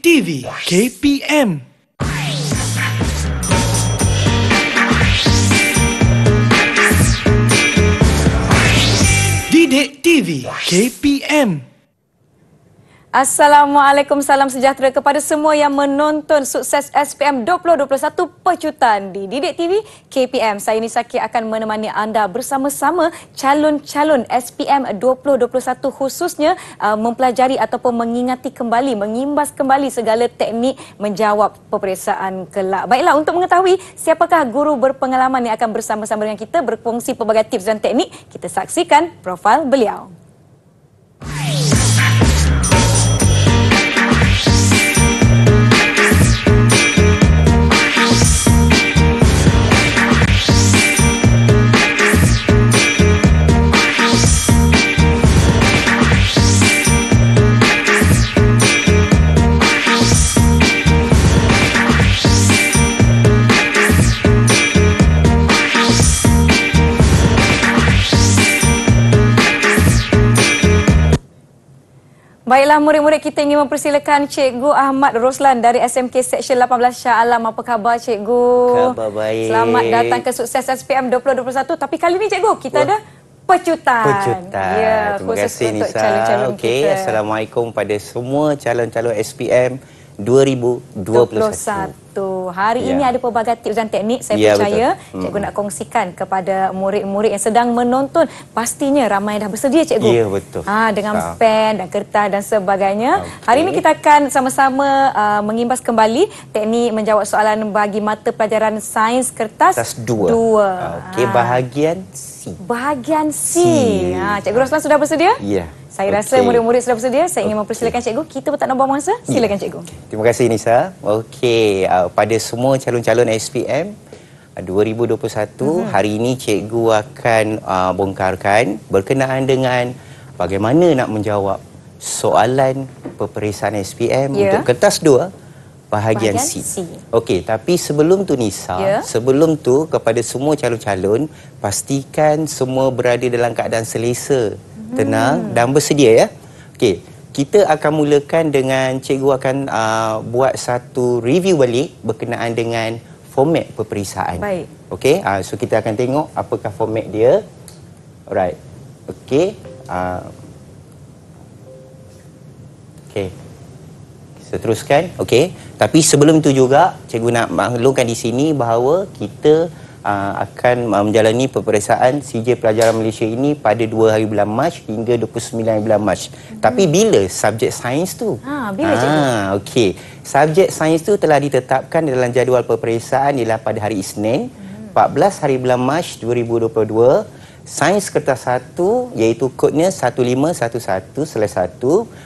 TV KPM Didik TV KPM Assalamualaikum, salam sejahtera kepada semua yang menonton sukses SPM 2021 pecutan di Didik TV KPM. Saya Nisaki akan menemani anda bersama-sama calon-calon SPM 2021 khususnya uh, mempelajari ataupun mengingati kembali, mengimbas kembali segala teknik menjawab peperiksaan kelak. Baiklah, untuk mengetahui siapakah guru berpengalaman yang akan bersama-sama dengan kita berkongsi pelbagai tips dan teknik, kita saksikan profil beliau. Baiklah murid-murid kita ingin mempersilakan Cikgu Ahmad Roslan dari SMK Seksyen 18 Shah Alam. Apa khabar Cikgu? Khabar baik. Selamat datang ke Sukses SPM 2021. Tapi kali ini Cikgu, kita Wah. ada pecutan. Pecutan. Ya, Terima kasih Nisa. calon-calon okay. kita. Assalamualaikum pada semua calon-calon SPM 2021. 21. Hari ya. ini ada pelbagai tips dan teknik saya ya, percaya betul. cikgu hmm. nak kongsikan kepada murid-murid yang sedang menonton. Pastinya ramai dah bersedia cikgu. Ya betul. Ha dengan ha. pen dan kertas dan sebagainya. Okay. Hari ini kita akan sama-sama uh, mengimbas kembali teknik menjawab soalan bagi mata pelajaran sains kertas 2. Okey ha. bahagian C. Bahagian C. C. Ha cikgu Roslan sudah bersedia? Ya. Saya okay. rasa murid-murid sudah bersedia. Saya ingin mempersilakan cikgu. Kita pun tak nak buang masa. Silakan ya. cikgu. Terima kasih Nisa. Okey, uh, pada semua calon-calon SPM 2021, uh-huh. hari ini cikgu akan uh, bongkarkan berkenaan dengan bagaimana nak menjawab soalan peperiksaan SPM yeah. untuk kertas 2 bahagian, bahagian C. C. Okey, tapi sebelum tu Nisa, yeah. sebelum tu kepada semua calon-calon pastikan semua berada dalam keadaan selesa tenang dan bersedia ya. Okey, kita akan mulakan dengan cikgu akan uh, buat satu review balik berkenaan dengan format peperiksaan. Baik. Okey, uh, so kita akan tengok apakah format dia. Alright. Okey. Uh, Okey. Seteruskan. Okey. Tapi sebelum itu juga cikgu nak maklumkan di sini bahawa kita uh, akan uh, menjalani peperiksaan CJ Pelajaran Malaysia ini pada 2 hari bulan Mac hingga 29 hari bulan Mac. Hmm. Tapi bila subjek sains tu? Ha, bila cikgu? Ah, okey. Subjek sains tu telah ditetapkan dalam jadual peperiksaan ialah pada hari Isnin, hmm. 14 hari bulan Mac 2022. Sains kertas 1 iaitu kodnya 1511/1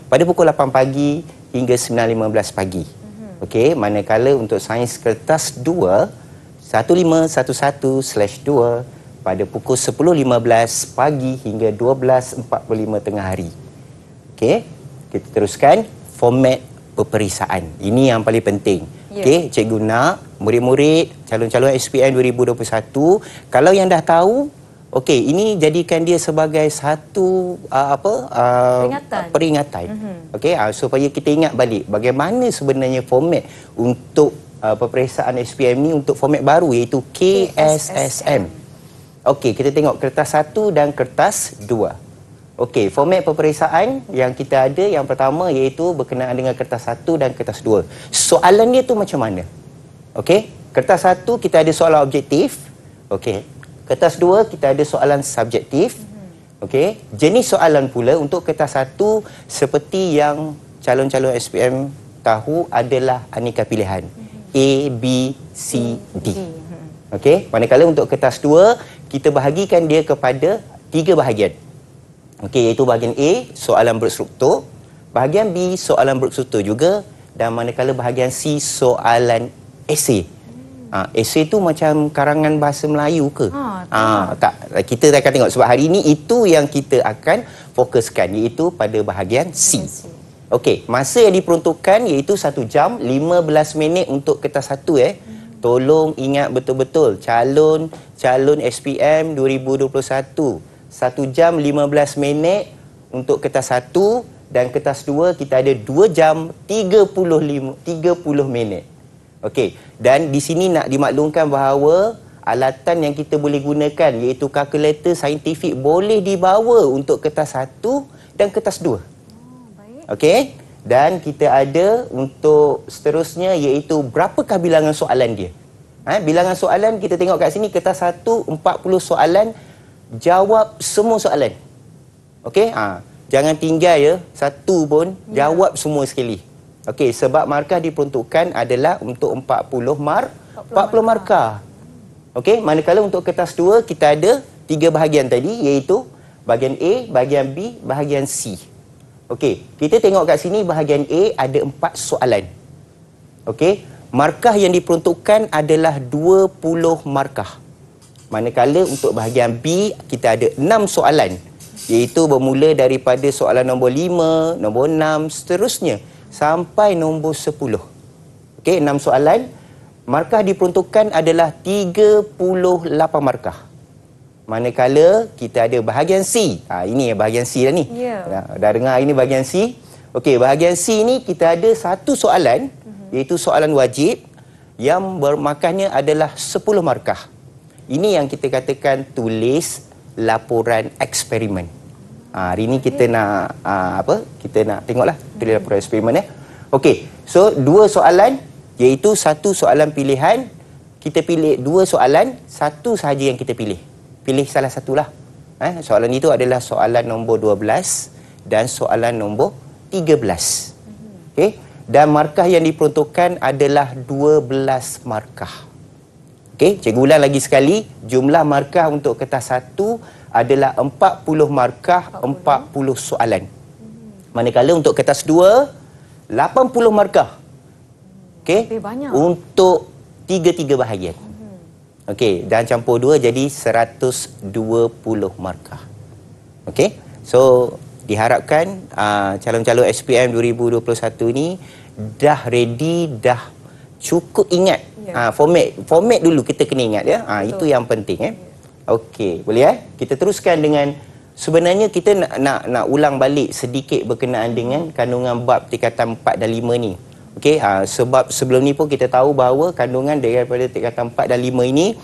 pada pukul 8 pagi hingga 9.15 pagi. Hmm. Okey, manakala untuk sains kertas 2 1511/2 pada pukul 10.15 pagi hingga 12.45 tengah hari. Okey, kita teruskan format peperiksaan. Ini yang paling penting. Yeah. Okey, cikgu nak murid-murid calon-calon SPM 2021 kalau yang dah tahu Okey, ini jadikan dia sebagai satu uh, apa uh, peringatan. peringatan. Mm-hmm. Okey, uh, supaya kita ingat balik bagaimana sebenarnya format untuk uh, peperiksaan SPM ni untuk format baru iaitu KSSM. Okey, kita tengok kertas satu dan kertas dua. Okey, format peperiksaan yang kita ada yang pertama iaitu berkenaan dengan kertas satu dan kertas dua. Soalan dia tu macam mana? Okey, kertas satu kita ada soalan objektif. Okey, kertas dua kita ada soalan subjektif. Okey, jenis soalan pula untuk kertas satu seperti yang calon-calon SPM tahu adalah aneka pilihan. A, B, C, D. Okey, manakala untuk kertas dua, kita bahagikan dia kepada tiga bahagian. Okey, iaitu bahagian A, soalan berstruktur. Bahagian B, soalan berstruktur juga. Dan manakala bahagian C, soalan esei. Ha, esei tu macam karangan bahasa Melayu ke? Ha, ha, tak. Kita akan tengok sebab hari ini itu yang kita akan fokuskan iaitu pada bahagian C. Okey, masa yang diperuntukkan iaitu 1 jam 15 minit untuk kertas satu eh. Tolong ingat betul-betul calon calon SPM 2021. 1 jam 15 minit untuk kertas satu dan kertas 2 kita ada 2 jam 35 30 minit. Okey, dan di sini nak dimaklumkan bahawa alatan yang kita boleh gunakan iaitu kalkulator saintifik boleh dibawa untuk kertas 1 dan kertas 2. Oh. Okey, dan kita ada untuk seterusnya iaitu berapakah bilangan soalan dia. Ha, bilangan soalan kita tengok kat sini kertas 1 40 soalan jawab semua soalan. Okey? Ha, jangan tinggal ya satu pun ya. jawab semua sekali. Okey, sebab markah diperuntukkan adalah untuk 40 mar 40, 40 markah. Okey, manakala untuk kertas 2 kita ada tiga bahagian tadi iaitu bahagian A, bahagian B, bahagian C. Okey, kita tengok kat sini bahagian A ada empat soalan. Okey, markah yang diperuntukkan adalah 20 markah. Manakala untuk bahagian B kita ada enam soalan iaitu bermula daripada soalan nombor 5, nombor 6 seterusnya sampai nombor 10. Okey, enam soalan. Markah diperuntukkan adalah 38 markah. Manakala kita ada bahagian C. Ha, ini ya bahagian C dah ni. Ya. Dah dengar ini bahagian C. Okey, bahagian C ni kita ada satu soalan uh-huh. iaitu soalan wajib yang bermakahnya adalah 10 markah. Ini yang kita katakan tulis laporan eksperimen. Ha, hari ni kita nak ha, apa? Kita nak tengoklah uh-huh. laporan eksperimen eh. Okey, so dua soalan iaitu satu soalan pilihan kita pilih dua soalan, satu sahaja yang kita pilih pilih salah satulah. Eh, soalan itu adalah soalan nombor 12 dan soalan nombor 13. Okey. Dan markah yang diperuntukkan adalah 12 markah. Okey, cikgu ulang lagi sekali, jumlah markah untuk kertas satu adalah 40 markah, 40 soalan. Manakala untuk kertas dua, 80 markah. Okey. Untuk tiga-tiga bahagian. Okey, dan campur dua jadi 120 markah. Okey. So, diharapkan uh, calon-calon SPM 2021 ni dah ready, dah cukup ingat ya. uh, format. Format dulu kita kena ingat ya. Uh, itu yang penting eh. Okey, boleh eh? Kita teruskan dengan sebenarnya kita nak nak nak ulang balik sedikit berkenaan dengan kandungan bab tingkatan 4 dan 5 ni. Okey, ha, sebab sebelum ni pun kita tahu bahawa kandungan daripada tingkatan 4 dan 5 ini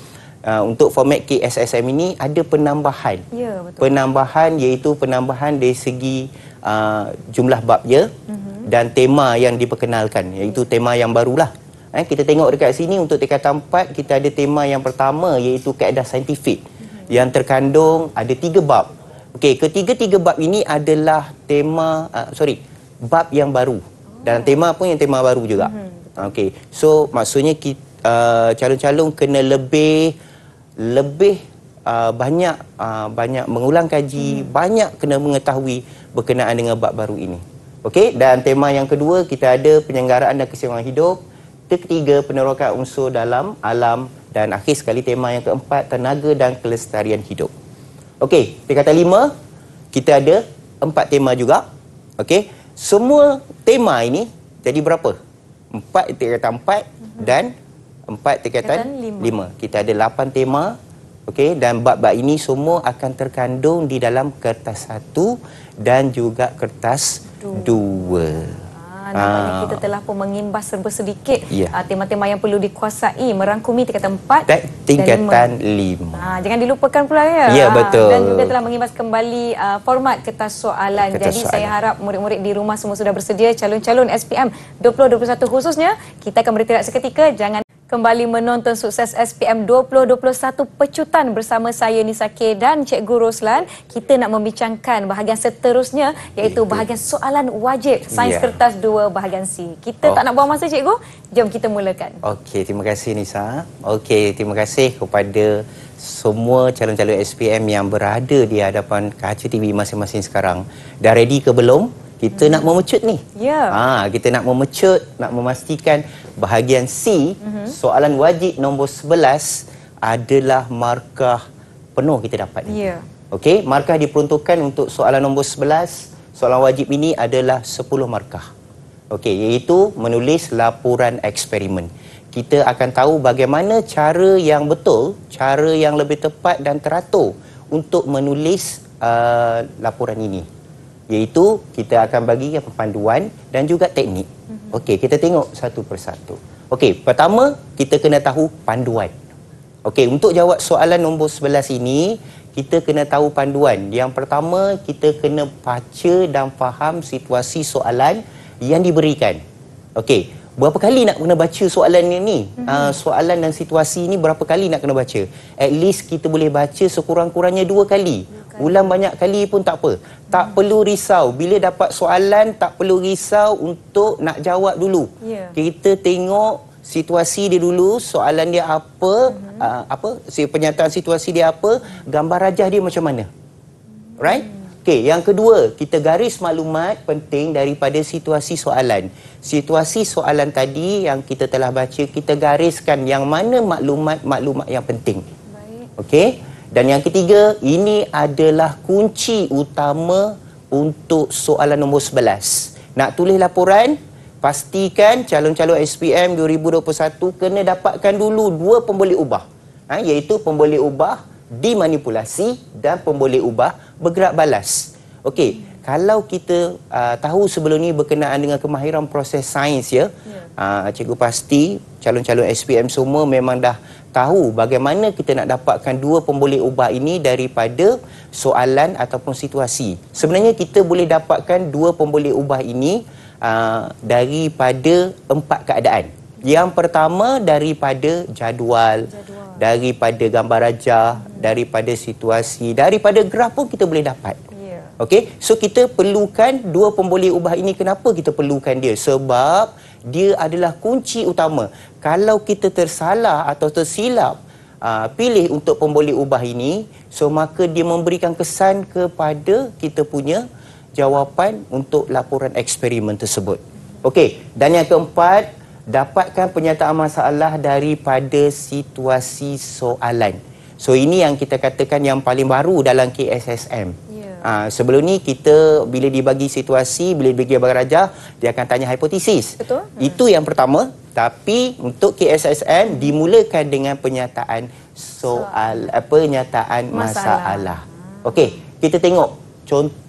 uh, untuk format KSSM ini ada penambahan. Ya, betul. Penambahan iaitu penambahan dari segi uh, jumlah babnya uh-huh. dan tema yang diperkenalkan iaitu tema yang barulah. Eh, kita tengok dekat sini untuk tingkatan 4 kita ada tema yang pertama iaitu kaedah saintifik. Yang terkandung ada tiga bab. Okey, ketiga-tiga bab ini adalah tema uh, sorry, bab yang baru dan tema pun yang tema baru juga. Mm-hmm. Okey. So maksudnya kita uh, calon-calon kena lebih lebih uh, banyak uh, banyak mengulang kaji, mm. banyak kena mengetahui berkenaan dengan bab baru ini. Okey, dan tema yang kedua kita ada penyelenggaraan dan keseimbangan hidup. Ketiga penerokan unsur dalam alam dan akhir sekali tema yang keempat tenaga dan kelestarian hidup. Okey, tingkatan lima kita ada empat tema juga. Okey, semua tema ini jadi berapa? Empat tingkatan empat uh-huh. dan empat tingkatan lima. lima. Kita ada lapan tema. Okey, dan bab-bab ini semua akan terkandung di dalam kertas satu dan juga kertas dua. dua. Nampaknya ah. kita telah pun mengimbas serba sedikit yeah. uh, tema-tema yang perlu dikuasai merangkumi tingkatan 4 dan tingkatan 5. Uh, jangan dilupakan pula ya. Ya yeah, betul. Dan juga telah mengimbas kembali uh, format kertas soalan. Kertas Jadi soalan. saya harap murid-murid di rumah semua sudah bersedia calon-calon SPM 2021 khususnya kita akan beristirahat seketika jangan kembali menonton sukses SPM 2021 pecutan bersama saya Nisa K dan Cikgu Roslan. Kita nak membincangkan bahagian seterusnya iaitu bahagian soalan wajib Sains yeah. Kertas 2 bahagian C. Kita oh. tak nak buang masa Cikgu, jom kita mulakan. Okey, terima kasih Nisa. Okey, terima kasih kepada semua calon-calon SPM yang berada di hadapan kaca TV masing-masing sekarang. Dah ready ke belum? Kita nak memecut ni. Ya. Ha, kita nak memecut, nak memastikan bahagian C, hmm. soalan wajib nombor 11 adalah markah penuh kita dapat ni. Ya. Okey, markah diperuntukkan untuk soalan nombor 11. Soalan wajib ini adalah 10 markah. Okey, iaitu menulis laporan eksperimen. Kita akan tahu bagaimana cara yang betul, cara yang lebih tepat dan teratur untuk menulis uh, laporan ini iaitu kita akan bagi panduan dan juga teknik. Okey, kita tengok satu persatu. Okey, pertama kita kena tahu panduan. Okey, untuk jawab soalan nombor 11 ini, kita kena tahu panduan. Yang pertama, kita kena baca dan faham situasi soalan yang diberikan. Okey, berapa kali nak kena baca soalan ini? Mm-hmm. Uh, soalan dan situasi ini berapa kali nak kena baca? At least kita boleh baca sekurang-kurangnya dua kali. Ulang banyak kali pun tak apa. Tak hmm. perlu risau. Bila dapat soalan, tak perlu risau untuk nak jawab dulu. Yeah. Kita tengok situasi dia dulu, soalan dia apa, mm-hmm. uh, apa, si penyataan situasi dia apa, gambar rajah dia macam mana. Right? Mm. Okey, yang kedua, kita garis maklumat penting daripada situasi soalan. Situasi soalan tadi yang kita telah baca, kita gariskan yang mana maklumat-maklumat yang penting. Baik. Okey? Dan yang ketiga, ini adalah kunci utama untuk soalan nombor 11. Nak tulis laporan, pastikan calon-calon SPM 2021 kena dapatkan dulu dua pemboleh ubah. Ha, iaitu pemboleh ubah dimanipulasi dan pemboleh ubah bergerak balas. Okey, kalau kita uh, tahu sebelum ni berkenaan dengan kemahiran proses sains ya, yeah. uh, cikgu pasti calon-calon SPM semua memang dah tahu bagaimana kita nak dapatkan dua pemboleh ubah ini daripada soalan ataupun situasi. Sebenarnya kita boleh dapatkan dua pemboleh ubah ini uh, daripada empat keadaan. Yang pertama daripada jadual, jadual. daripada gambar rajah, hmm. daripada situasi, daripada graf pun kita boleh dapat. Okey, so kita perlukan dua pemboleh ubah ini. Kenapa kita perlukan dia? Sebab dia adalah kunci utama. Kalau kita tersalah atau tersilap uh, pilih untuk pemboleh ubah ini, so maka dia memberikan kesan kepada kita punya jawapan untuk laporan eksperimen tersebut. Okey, dan yang keempat, dapatkan penyataan masalah daripada situasi soalan. So ini yang kita katakan yang paling baru dalam KSSM. Ha, sebelum ni kita bila dibagi situasi, bila dibagi abang raja, dia akan tanya hipotesis. Betul. Itu hmm. yang pertama. Tapi untuk KSSM dimulakan dengan penyataan soal, apa penyataan masalah. masalah. Okey, kita tengok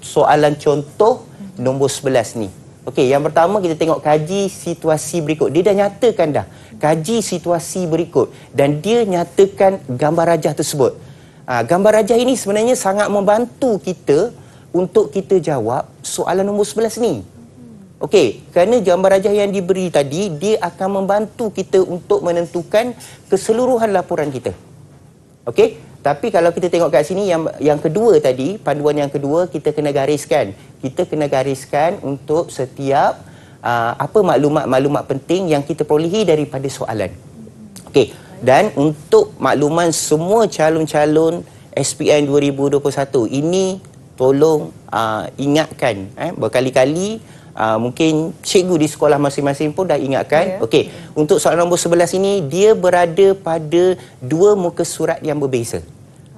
soalan contoh nombor 11 ni. Okey, yang pertama kita tengok kaji situasi berikut. Dia dah nyatakan dah. Kaji situasi berikut dan dia nyatakan gambar rajah tersebut. Ha, gambar rajah ini sebenarnya sangat membantu kita untuk kita jawab soalan nombor 11 ni. Okey, kerana gambar rajah yang diberi tadi dia akan membantu kita untuk menentukan keseluruhan laporan kita. Okey, tapi kalau kita tengok kat sini yang yang kedua tadi, panduan yang kedua kita kena gariskan. Kita kena gariskan untuk setiap uh, apa maklumat-maklumat penting yang kita perolehi daripada soalan. Okey. Dan untuk makluman semua calon-calon SPM 2021 ini tolong uh, ingatkan eh berkali-kali uh, mungkin cikgu di sekolah masing-masing pun dah ingatkan. Yeah. Okey. Untuk soalan nombor 11 ini dia berada pada dua muka surat yang berbeza.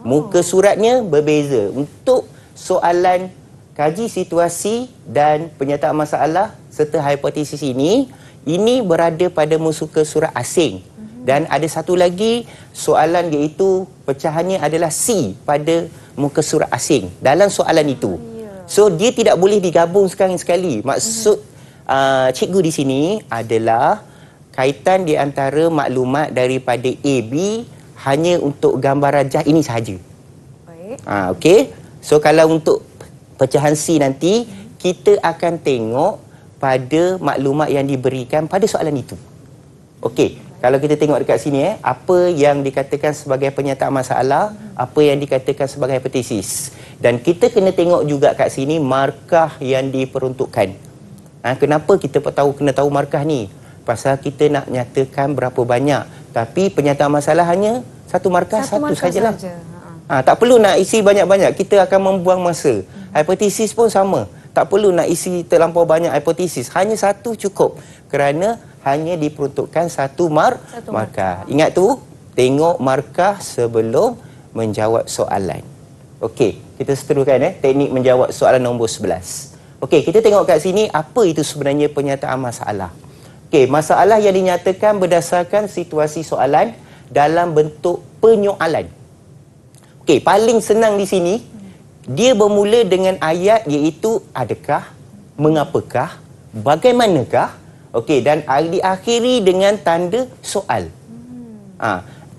Muka suratnya berbeza. Untuk soalan kaji situasi dan penyataan masalah serta hipotesis ini, ini berada pada muka surat asing. Mhm. Dan ada satu lagi soalan iaitu pecahannya adalah C pada muka surat asing dalam soalan itu. Ya. So dia tidak boleh digabung sekarang sekali. Maksud uh, cikgu di sini adalah kaitan di antara maklumat daripada A, B hanya untuk gambar rajah ini sahaja. Baik. Ha, okey. So kalau untuk pecahan C nanti kita akan tengok pada maklumat yang diberikan pada soalan itu. Okey. Kalau kita tengok dekat sini eh apa yang dikatakan sebagai penyataan masalah, apa yang dikatakan sebagai hipotesis. Dan kita kena tengok juga kat sini markah yang diperuntukkan. Ha, kenapa kita tahu kena tahu markah ni? Pasal kita nak nyatakan berapa banyak. Tapi penyataan masalah hanya satu markah satu, satu markah sajalah. Saja. Ha, tak perlu nak isi banyak-banyak. Kita akan membuang masa. Hmm. Hipotesis pun sama. Tak perlu nak isi terlampau banyak hipotesis. Hanya satu cukup. Kerana hanya diperuntukkan satu, mar satu markah. markah. Ingat tu, tengok markah sebelum menjawab soalan. Okey, kita seteruskan eh, teknik menjawab soalan nombor 11. Okey, kita tengok kat sini apa itu sebenarnya penyataan masalah. Okey, masalah yang dinyatakan berdasarkan situasi soalan dalam bentuk penyoalan. Okey, paling senang di sini dia bermula dengan ayat iaitu adakah, mengapakah, bagaimanakah. Okey dan diakhiri dengan tanda soal. Hmm. Ha,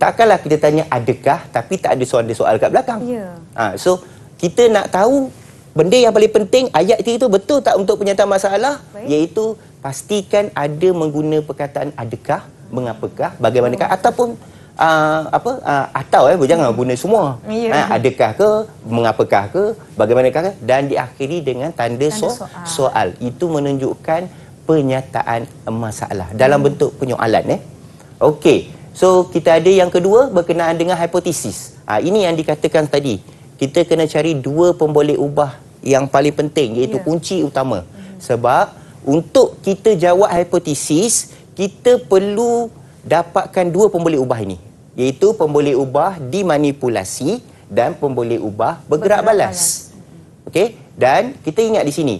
takkanlah kita tanya adakah tapi tak ada soal-soal kat belakang. Ya. Ha, so kita nak tahu benda yang paling penting ayat itu betul tak untuk penyataan masalah Baik. iaitu pastikan ada mengguna perkataan adakah, mengapakah, bagaimanakah oh. ataupun uh, apa uh, atau eh jangan guna semua. Ya. Ha, adakah ke, mengapakah ke, bagaimanakah ke dan diakhiri dengan tanda, Tanda so- soal. soal. Itu menunjukkan penyataan masalah dalam Hmm. bentuk penyoalan eh. Okey. So kita ada yang kedua berkenaan dengan hipotesis. Ha, ini yang dikatakan tadi. Kita kena cari dua pemboleh ubah yang paling penting iaitu Ya. kunci utama. Sebab untuk kita jawab hipotesis, kita perlu dapatkan dua pemboleh ubah ini. Iaitu pemboleh ubah dimanipulasi dan pemboleh ubah bergerak, Bergerak balas. Okey? Dan kita ingat di sini,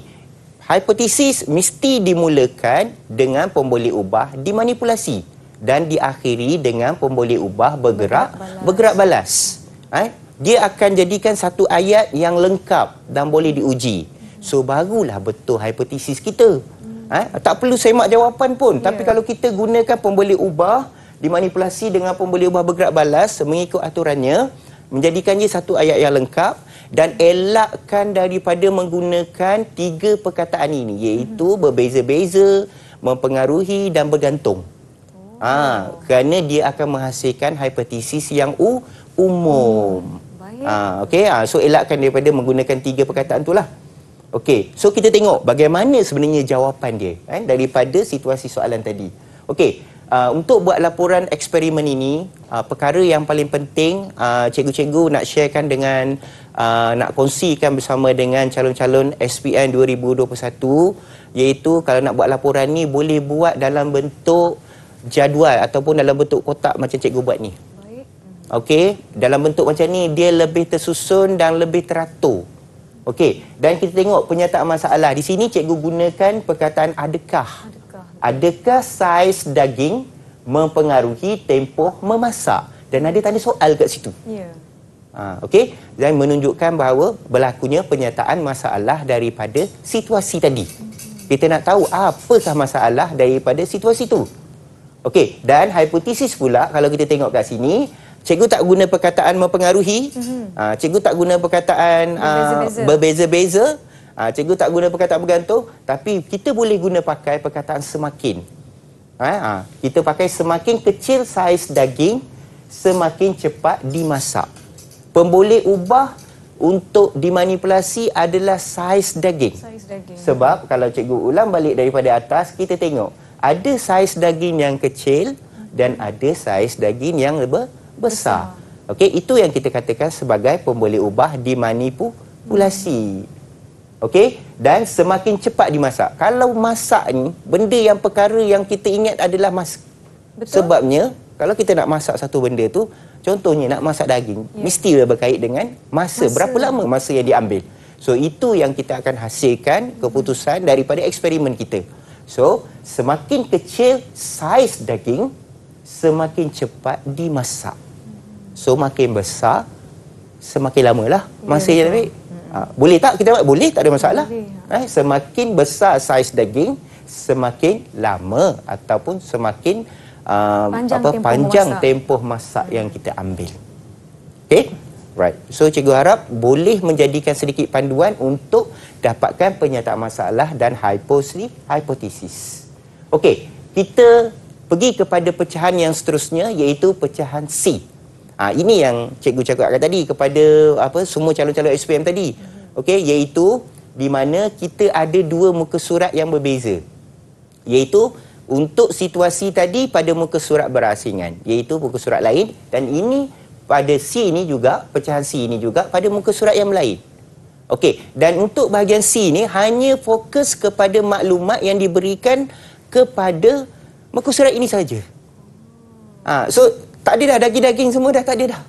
hipotesis mesti dimulakan dengan pemboleh ubah dimanipulasi dan diakhiri dengan pemboleh ubah bergerak bergerak balas. Eh? Dia akan jadikan satu ayat yang lengkap dan boleh diuji. So barulah betul hipotesis kita. Eh? Tak perlu semak jawapan pun. Yeah. Tapi kalau kita gunakan pemboleh ubah dimanipulasi dengan pemboleh ubah bergerak balas mengikut aturannya menjadikan dia satu ayat yang lengkap dan elakkan daripada menggunakan tiga perkataan ini iaitu berbeza-beza, mempengaruhi dan bergantung. Oh. Ha, kerana dia akan menghasilkan hipotesis yang u, umum. Baik. Ha, okey, ha, so elakkan daripada menggunakan tiga perkataan itulah. Okey, so kita tengok bagaimana sebenarnya jawapan dia eh, daripada situasi soalan tadi. Okey, uh, untuk buat laporan eksperimen ini, uh, perkara yang paling penting uh, cikgu-cikgu nak sharekan dengan uh, nak kongsikan bersama dengan calon-calon SPM 2021 iaitu kalau nak buat laporan ni boleh buat dalam bentuk jadual ataupun dalam bentuk kotak macam cikgu buat ni. Okey, dalam bentuk macam ni dia lebih tersusun dan lebih teratur. Okey, dan kita tengok penyataan masalah. Di sini cikgu gunakan perkataan adakah. Adakah? Adakah saiz daging mempengaruhi tempoh memasak? Dan ada tanda soal kat situ. Ya. Ha, Okey, dan menunjukkan bahawa berlakunya penyataan masalah daripada situasi tadi. Kita nak tahu apakah masalah daripada situasi itu. Okey, dan hipotesis pula kalau kita tengok kat sini, cikgu tak guna perkataan mempengaruhi, mm-hmm. uh, cikgu tak guna perkataan Berbeza-beza. berbeza-beza, uh, cikgu tak guna perkataan bergantung, tapi kita boleh guna pakai perkataan semakin. Ha, ha, kita pakai semakin kecil saiz daging, semakin cepat dimasak. Pemboleh ubah untuk dimanipulasi adalah saiz daging. Saiz daging. Sebab kalau cikgu ulang balik daripada atas, kita tengok ada saiz daging yang kecil dan ada saiz daging yang lebih besar. Okey, itu yang kita katakan sebagai pemboleh ubah dimanipulasi. Okey, dan semakin cepat dimasak. Kalau masak ni, benda yang perkara yang kita ingat adalah mas. Betul. Sebabnya, kalau kita nak masak satu benda tu, contohnya nak masak daging, Ya. mesti dia berkait dengan masa. Masa. Berapa lama masa yang diambil. So, itu yang kita akan hasilkan keputusan daripada eksperimen kita. So, semakin kecil saiz daging, semakin cepat dimasak. So, makin besar, semakin lamalah masa Ya, yang ambil. Ha, boleh tak kita buat? Boleh, tak ada masalah. Boleh. Eh, semakin besar saiz daging, semakin lama ataupun semakin uh, Panjang apa tempoh panjang memasak. tempoh masak yang kita ambil. Okey? Right. So cikgu harap boleh menjadikan sedikit panduan untuk dapatkan penyataan masalah dan hipotesis. hipotesis. Okey, kita pergi kepada pecahan yang seterusnya iaitu pecahan C. Ha, ini yang cikgu cakapkan tadi kepada apa semua calon-calon SPM tadi. Okey, iaitu di mana kita ada dua muka surat yang berbeza. Iaitu untuk situasi tadi pada muka surat berasingan, iaitu muka surat lain dan ini pada C ini juga, pecahan C ini juga pada muka surat yang lain. Okey, dan untuk bahagian C ni hanya fokus kepada maklumat yang diberikan kepada muka surat ini saja. Ha, so tak ada dah daging-daging semua dah tak ada dah.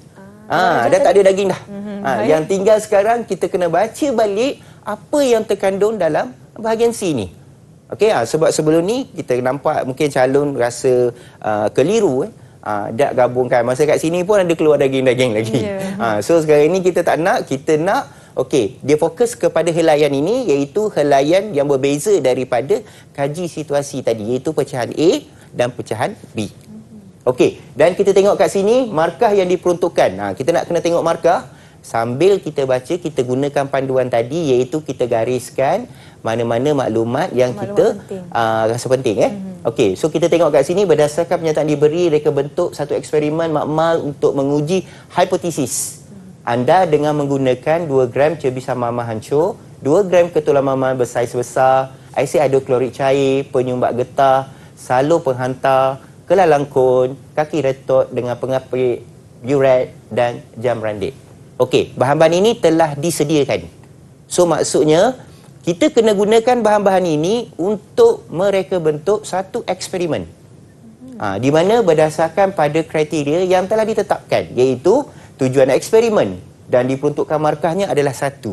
Ha, dah tak ada daging dah. Ha, yang tinggal sekarang kita kena baca balik apa yang terkandung dalam bahagian C ni. Okey, ha, sebab sebelum ni kita nampak mungkin calon rasa uh, keliru eh. Ha, dak gabungkan masa kat sini pun ada keluar daging-daging lagi. Ya. Ha, so sekarang ni kita tak nak, kita nak Okey, dia fokus kepada helaian ini iaitu helaian yang berbeza daripada kaji situasi tadi iaitu pecahan A dan pecahan B. Okey, dan kita tengok kat sini markah yang diperuntukkan. Ha, kita nak kena tengok markah sambil kita baca kita gunakan panduan tadi iaitu kita gariskan mana-mana maklumat yang Maklumat kita penting. uh, rasa penting eh. Mm-hmm. Okey, so kita tengok kat sini berdasarkan pernyataan diberi reka bentuk satu eksperimen makmal untuk menguji hipotesis. Anda dengan menggunakan 2 gram cebi mama hancur, 2 gram ketulan mama bersaiz besar, asid hidroklorik cair, penyumbat getah, salur penghantar, kelalang kon, kaki retot dengan pengapit, buret dan jam randik. Okey, bahan-bahan ini telah disediakan. So maksudnya kita kena gunakan bahan-bahan ini untuk mereka bentuk satu eksperimen. Ha, di mana berdasarkan pada kriteria yang telah ditetapkan iaitu tujuan eksperimen dan diperuntukkan markahnya adalah satu.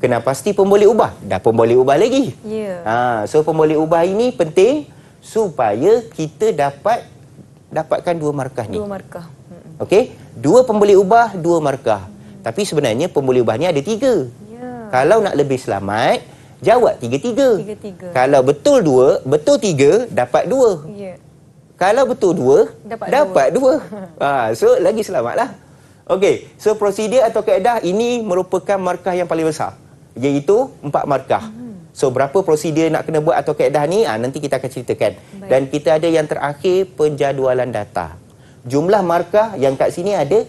Kena pasti pun boleh ubah. Dah pun boleh ubah lagi. Ya. Ha, so pun boleh ubah ini penting supaya kita dapat dapatkan dua markah ni. Dua markah. Mm-mm. Okey, dua pemboleh ubah, dua markah. Tapi sebenarnya pemboleh ada tiga. Ya. Kalau nak lebih selamat, jawab tiga-tiga. Tiga-tiga. Kalau betul dua, betul tiga, dapat dua. Ya. Kalau betul dua, Dapat dapat dua. ha, so, lagi selamatlah. Okey, so prosedur atau kaedah ini merupakan markah yang paling besar. Iaitu empat markah. So, berapa prosedur nak kena buat atau kaedah ni, ha, nanti kita akan ceritakan. Baik. Dan kita ada yang terakhir, penjadualan data. Jumlah markah yang kat sini ada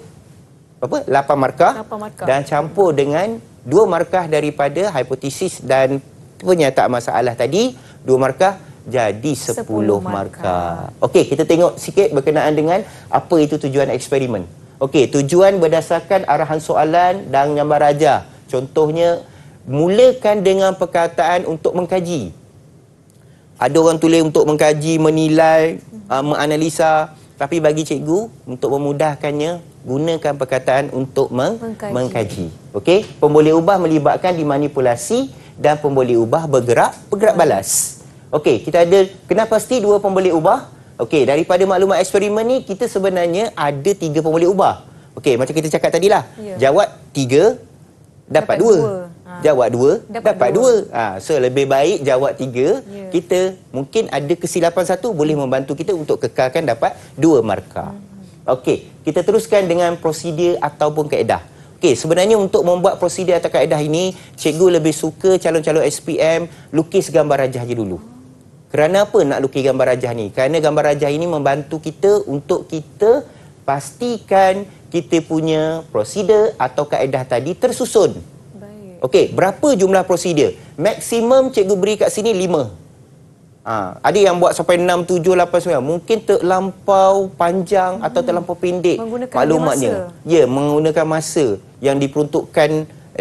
apa? 8 markah. Lapan markah. Dan campur dengan dua markah daripada hipotesis dan pernyataan masalah tadi, dua markah jadi 10 Sepuluh markah. Okey, kita tengok sikit berkenaan dengan apa itu tujuan eksperimen. Okey, tujuan berdasarkan arahan soalan dan gambar raja. Contohnya, mulakan dengan perkataan untuk mengkaji. Ada orang tulis untuk mengkaji, menilai, uh, menganalisa. Tapi bagi cikgu, untuk memudahkannya, gunakan perkataan untuk meng- Mengkaji. mengkaji. Okey, pemboleh ubah melibatkan dimanipulasi dan pemboleh ubah bergerak bergerak balas. Okey, kita ada kena pasti dua pemboleh ubah. Okey, daripada maklumat eksperimen ni kita sebenarnya ada tiga pemboleh ubah. Okey, macam kita cakap tadilah. Ya. Jawab tiga, dapat, Dapat dua. dua. Ha. Jawab dua, Dapat dapat, dua. dua. Ha, so lebih baik jawab tiga. Ya. Kita mungkin ada kesilapan satu boleh membantu kita untuk kekalkan dapat dua markah. Okey, kita teruskan dengan prosedur ataupun kaedah. Okey, sebenarnya untuk membuat prosedur atau kaedah ini, cikgu lebih suka calon-calon SPM lukis gambar rajah je dulu. Kerana apa nak lukis gambar rajah ni? Kerana gambar rajah ini membantu kita untuk kita pastikan kita punya prosedur atau kaedah tadi tersusun. Baik. Okey, berapa jumlah prosedur? Maksimum cikgu beri kat sini lima. Ha, ada yang buat sampai 6, 7, 8, 9. Mungkin terlampau panjang hmm. atau terlampau pendek Menggunakan maklumatnya. masa. Ya, menggunakan masa yang diperuntukkan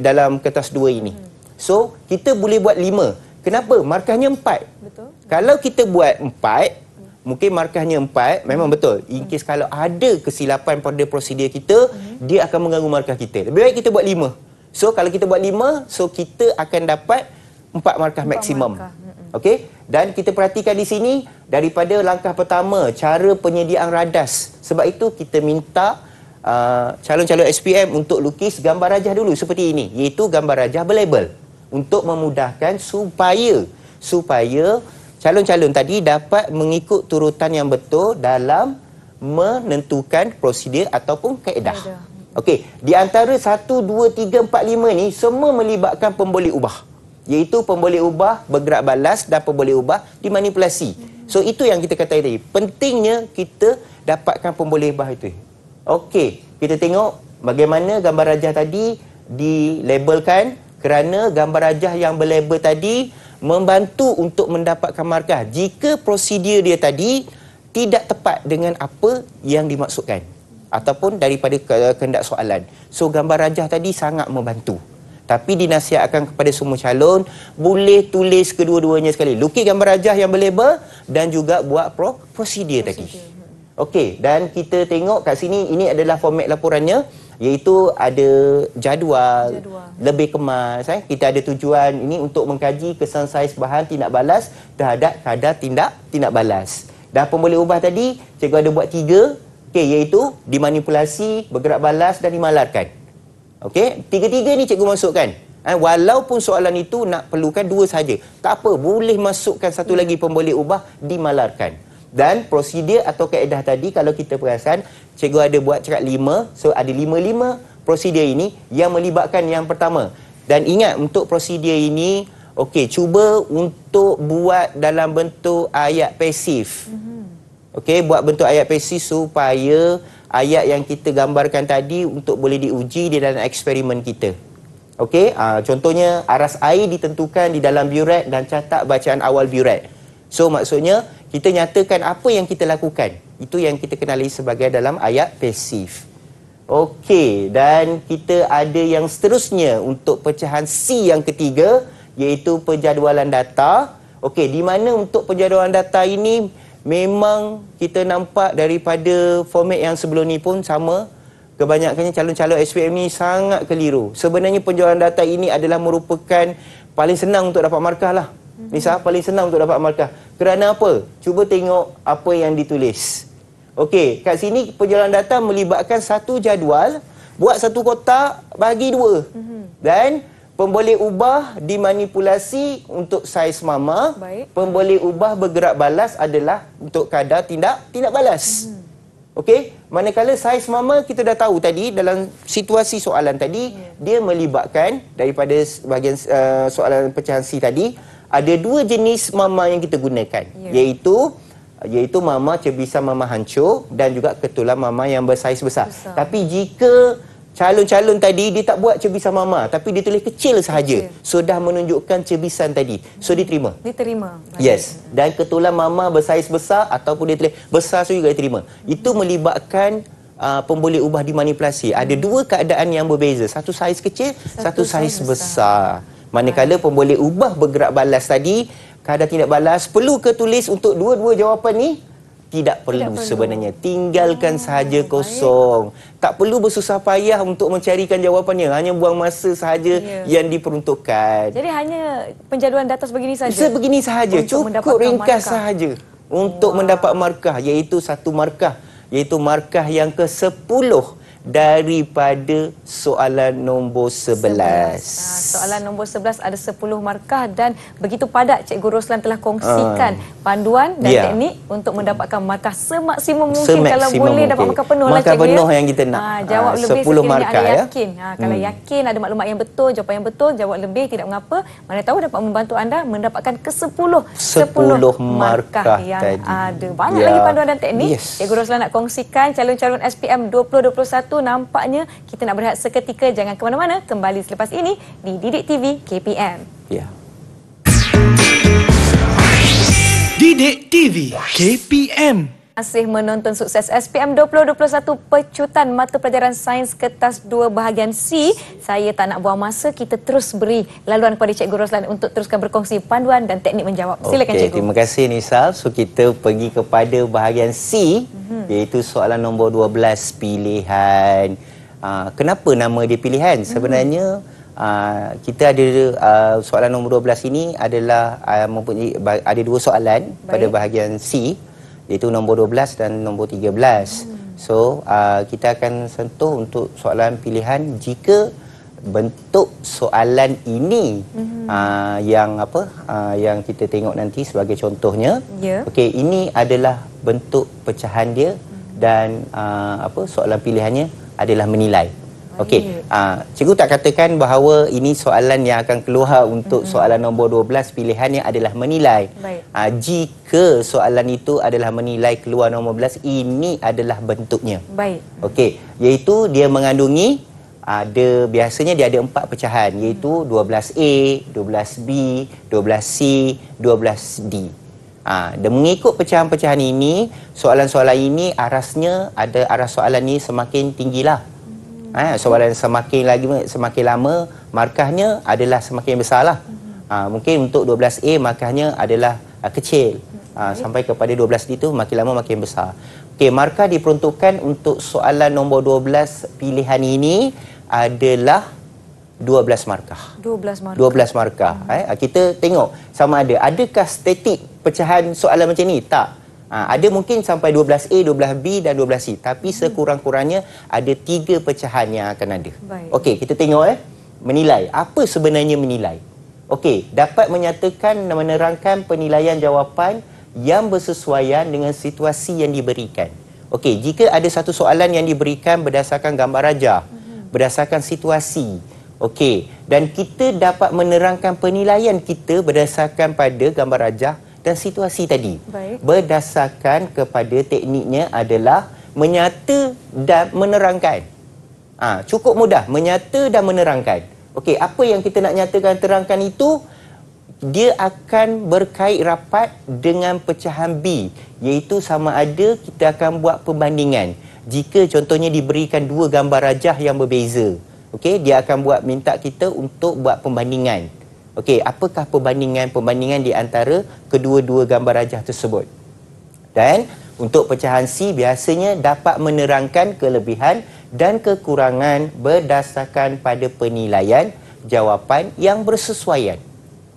dalam kertas dua ini. Hmm. So, kita boleh buat lima. Kenapa? Markahnya empat. Betul. Kalau kita buat empat, mungkin markahnya empat, memang betul. In case kalau ada kesilapan pada prosedur kita, dia akan mengganggu markah kita. Lebih baik kita buat lima. So, kalau kita buat lima, so kita akan dapat empat markah Empat maksimum. markah. Okey? Dan kita perhatikan di sini, daripada langkah pertama, cara penyediaan radas. Sebab itu kita minta uh, calon-calon SPM untuk lukis gambar rajah dulu seperti ini. Iaitu gambar rajah berlabel. Untuk memudahkan supaya supaya calon-calon tadi dapat mengikut turutan yang betul dalam menentukan prosedur ataupun kaedah. Okey, di antara 1 2 3 4 5 ni semua melibatkan pemboleh ubah. Iaitu pemboleh ubah bergerak balas dan pemboleh ubah dimanipulasi. So itu yang kita kata tadi. Pentingnya kita dapatkan pemboleh ubah itu. Okey, kita tengok bagaimana gambar rajah tadi dilabelkan kerana gambar rajah yang berlabel tadi membantu untuk mendapatkan markah jika prosedur dia tadi tidak tepat dengan apa yang dimaksudkan ataupun daripada ke- kehendak soalan. So gambar rajah tadi sangat membantu. Tapi dinasihatkan kepada semua calon boleh tulis kedua-duanya sekali. Lukis gambar rajah yang berlabel dan juga buat pro prosedur tadi. Okey, dan kita tengok kat sini ini adalah format laporannya iaitu ada jadual, Jadual. lebih kemas eh. Kita ada tujuan ini untuk mengkaji kesan saiz bahan tindak balas terhadap kadar tindak tindak balas. Dah pun boleh ubah tadi, cikgu ada buat tiga, okey iaitu dimanipulasi, bergerak balas dan dimalarkan. Okey, tiga-tiga ni cikgu masukkan. Eh, walaupun soalan itu nak perlukan dua saja. Tak apa, boleh masukkan satu lagi pemboleh ubah dimalarkan. Dan prosedur atau kaedah tadi kalau kita perasan, cikgu ada buat cakap lima. So ada lima-lima prosedur ini yang melibatkan yang pertama. Dan ingat untuk prosedur ini, okey, cuba untuk buat dalam bentuk ayat pasif. Okey, buat bentuk ayat pasif supaya ayat yang kita gambarkan tadi untuk boleh diuji di dalam eksperimen kita. Okey, uh, contohnya aras air ditentukan di dalam buret dan catat bacaan awal buret. So maksudnya kita nyatakan apa yang kita lakukan. Itu yang kita kenali sebagai dalam ayat pasif. Okey, dan kita ada yang seterusnya untuk pecahan C yang ketiga iaitu penjadualan data. Okey, di mana untuk penjadualan data ini memang kita nampak daripada format yang sebelum ni pun sama kebanyakannya calon-calon SPM ni sangat keliru. Sebenarnya penjualan data ini adalah merupakan paling senang untuk dapat markah lah. Nisa, paling senang untuk dapat markah. Kerana apa? Cuba tengok apa yang ditulis. Okey, kat sini penjualan data melibatkan satu jadual, buat satu kotak, bagi dua. Dan pemboleh ubah dimanipulasi untuk saiz mama. Baik. Pemboleh ubah bergerak balas adalah untuk kadar tindak tindak balas. Okey, manakala saiz mama kita dah tahu tadi dalam situasi soalan tadi Ya. dia melibatkan daripada bahagian uh, soalan pecahan C tadi ada dua jenis mama yang kita gunakan Ya. iaitu iaitu mama cebisa mama hancur dan juga ketulan mama yang bersaiz besar. Besar. Tapi jika calon-calon tadi dia tak buat cebisan mama tapi dia tulis kecil sahaja. Kecil. So dah menunjukkan cebisan tadi. So diterima. Diterima. Baik. Yes. Dan ketulan mama bersaiz besar ataupun dia tulis besar so juga diterima. Itu melibatkan uh, pemboleh ubah dimanipulasi. Ada dua keadaan yang berbeza. Satu saiz kecil, satu, Satu saiz saiz besar. Manakala pemboleh ubah bergerak balas tadi, kadar tindak balas perlu ke tulis untuk dua-dua jawapan ni? Tidak perlu, perlu. sebenarnya. Tinggalkan sahaja kosong. Tak perlu bersusah payah untuk mencarikan jawapannya. Hanya buang masa sahaja Ya. yang diperuntukkan. Jadi hanya penjaduan data sebegini saja. Sebegini sahaja, Untuk cukup ringkas markah. sahaja untuk mendapat markah iaitu satu markah iaitu markah yang ke-10 daripada soalan nombor 11. Ah, soalan nombor 11 ada 10 markah dan begitu padat Cikgu Roslan telah kongsikan panduan dan. Ya. teknik untuk mendapatkan markah semaksimum mungkin Semaksimum kalau boleh dapat mungkin. markah penuh lah Markah Cikgu penuh ya. yang kita nak. Ah, jawab Ah, lebih 10 sekiranya markah, ya. yakin. Ah, kalau Hmm. yakin ada maklumat yang betul, jawapan yang betul, jawab lebih tidak mengapa. Mana tahu dapat membantu anda mendapatkan ke-10 10 markah yang tadi. ada. Banyak Ya. lagi panduan dan teknik. Yes. Cikgu Roslan nak kongsikan calon-calon SPM 2021 nampaknya kita nak berehat seketika jangan ke mana-mana kembali selepas ini di Didik TV KPM. Ya. Didik TV KPM Masih menonton sukses SPM 2021 pecutan mata pelajaran sains kertas 2 bahagian C. Saya tak nak buang masa, kita terus beri laluan kepada Cikgu Roslan untuk teruskan berkongsi panduan dan teknik menjawab. Silakan Okey, Cikgu. terima kasih Nisa. So kita pergi kepada bahagian C Mhm. iaitu soalan nombor 12 pilihan. Uh, kenapa nama dia pilihan? Mhm. Sebenarnya uh, kita ada uh, soalan nombor 12 ini adalah uh, mempunyai ada dua soalan Baik. pada bahagian C iaitu nombor 12 dan nombor 13. Hmm. So uh, kita akan sentuh untuk soalan pilihan jika bentuk soalan ini Mhm. uh, yang apa uh, yang kita tengok nanti sebagai contohnya. Ya. Okey, ini adalah bentuk pecahan dia dan uh, apa soalan pilihannya adalah menilai. Okey, uh, cikgu tak katakan bahawa ini soalan yang akan keluar untuk soalan nombor 12 pilihannya adalah menilai. Baik. Uh, jika soalan itu adalah menilai keluar nombor 12, ini adalah bentuknya. Baik. Okey, iaitu dia mengandungi ada biasanya dia ada empat pecahan iaitu 12A, 12B, 12C, 12D. Ah, dan mengikut pecahan-pecahan ini, soalan-soalan ini arasnya ada aras soalan ni semakin tinggilah. Ha, soalan semakin lagi semakin lama markahnya adalah semakin besarlah. Ha, mungkin untuk 12A markahnya adalah uh, kecil. Ha, sampai kepada 12D itu makin lama makin besar. Okey, markah diperuntukkan untuk soalan nombor 12 pilihan ini adalah 12 markah. 12 markah. 12 markah. Eh, kita tengok sama ada adakah statik pecahan soalan macam ni? Tak. Ha, ada mungkin sampai 12A, 12B dan 12C. Tapi sekurang-kurangnya ada tiga pecahan yang akan ada. Baik. Okey, kita tengok eh. Menilai. Apa sebenarnya menilai? Okey, dapat menyatakan dan menerangkan penilaian jawapan yang bersesuaian dengan situasi yang diberikan. Okey, jika ada satu soalan yang diberikan berdasarkan gambar rajah, berdasarkan situasi, okey, dan kita dapat menerangkan penilaian kita berdasarkan pada gambar rajah dan situasi tadi. Baik. Berdasarkan kepada tekniknya adalah menyata dan menerangkan. Ah, cukup mudah menyata dan menerangkan. Okey, apa yang kita nak nyatakan terangkan itu dia akan berkait rapat dengan pecahan B iaitu sama ada kita akan buat perbandingan jika contohnya diberikan dua gambar rajah yang berbeza okey dia akan buat minta kita untuk buat perbandingan okey apakah perbandingan-perbandingan di antara kedua-dua gambar rajah tersebut dan untuk pecahan C biasanya dapat menerangkan kelebihan dan kekurangan berdasarkan pada penilaian jawapan yang bersesuaian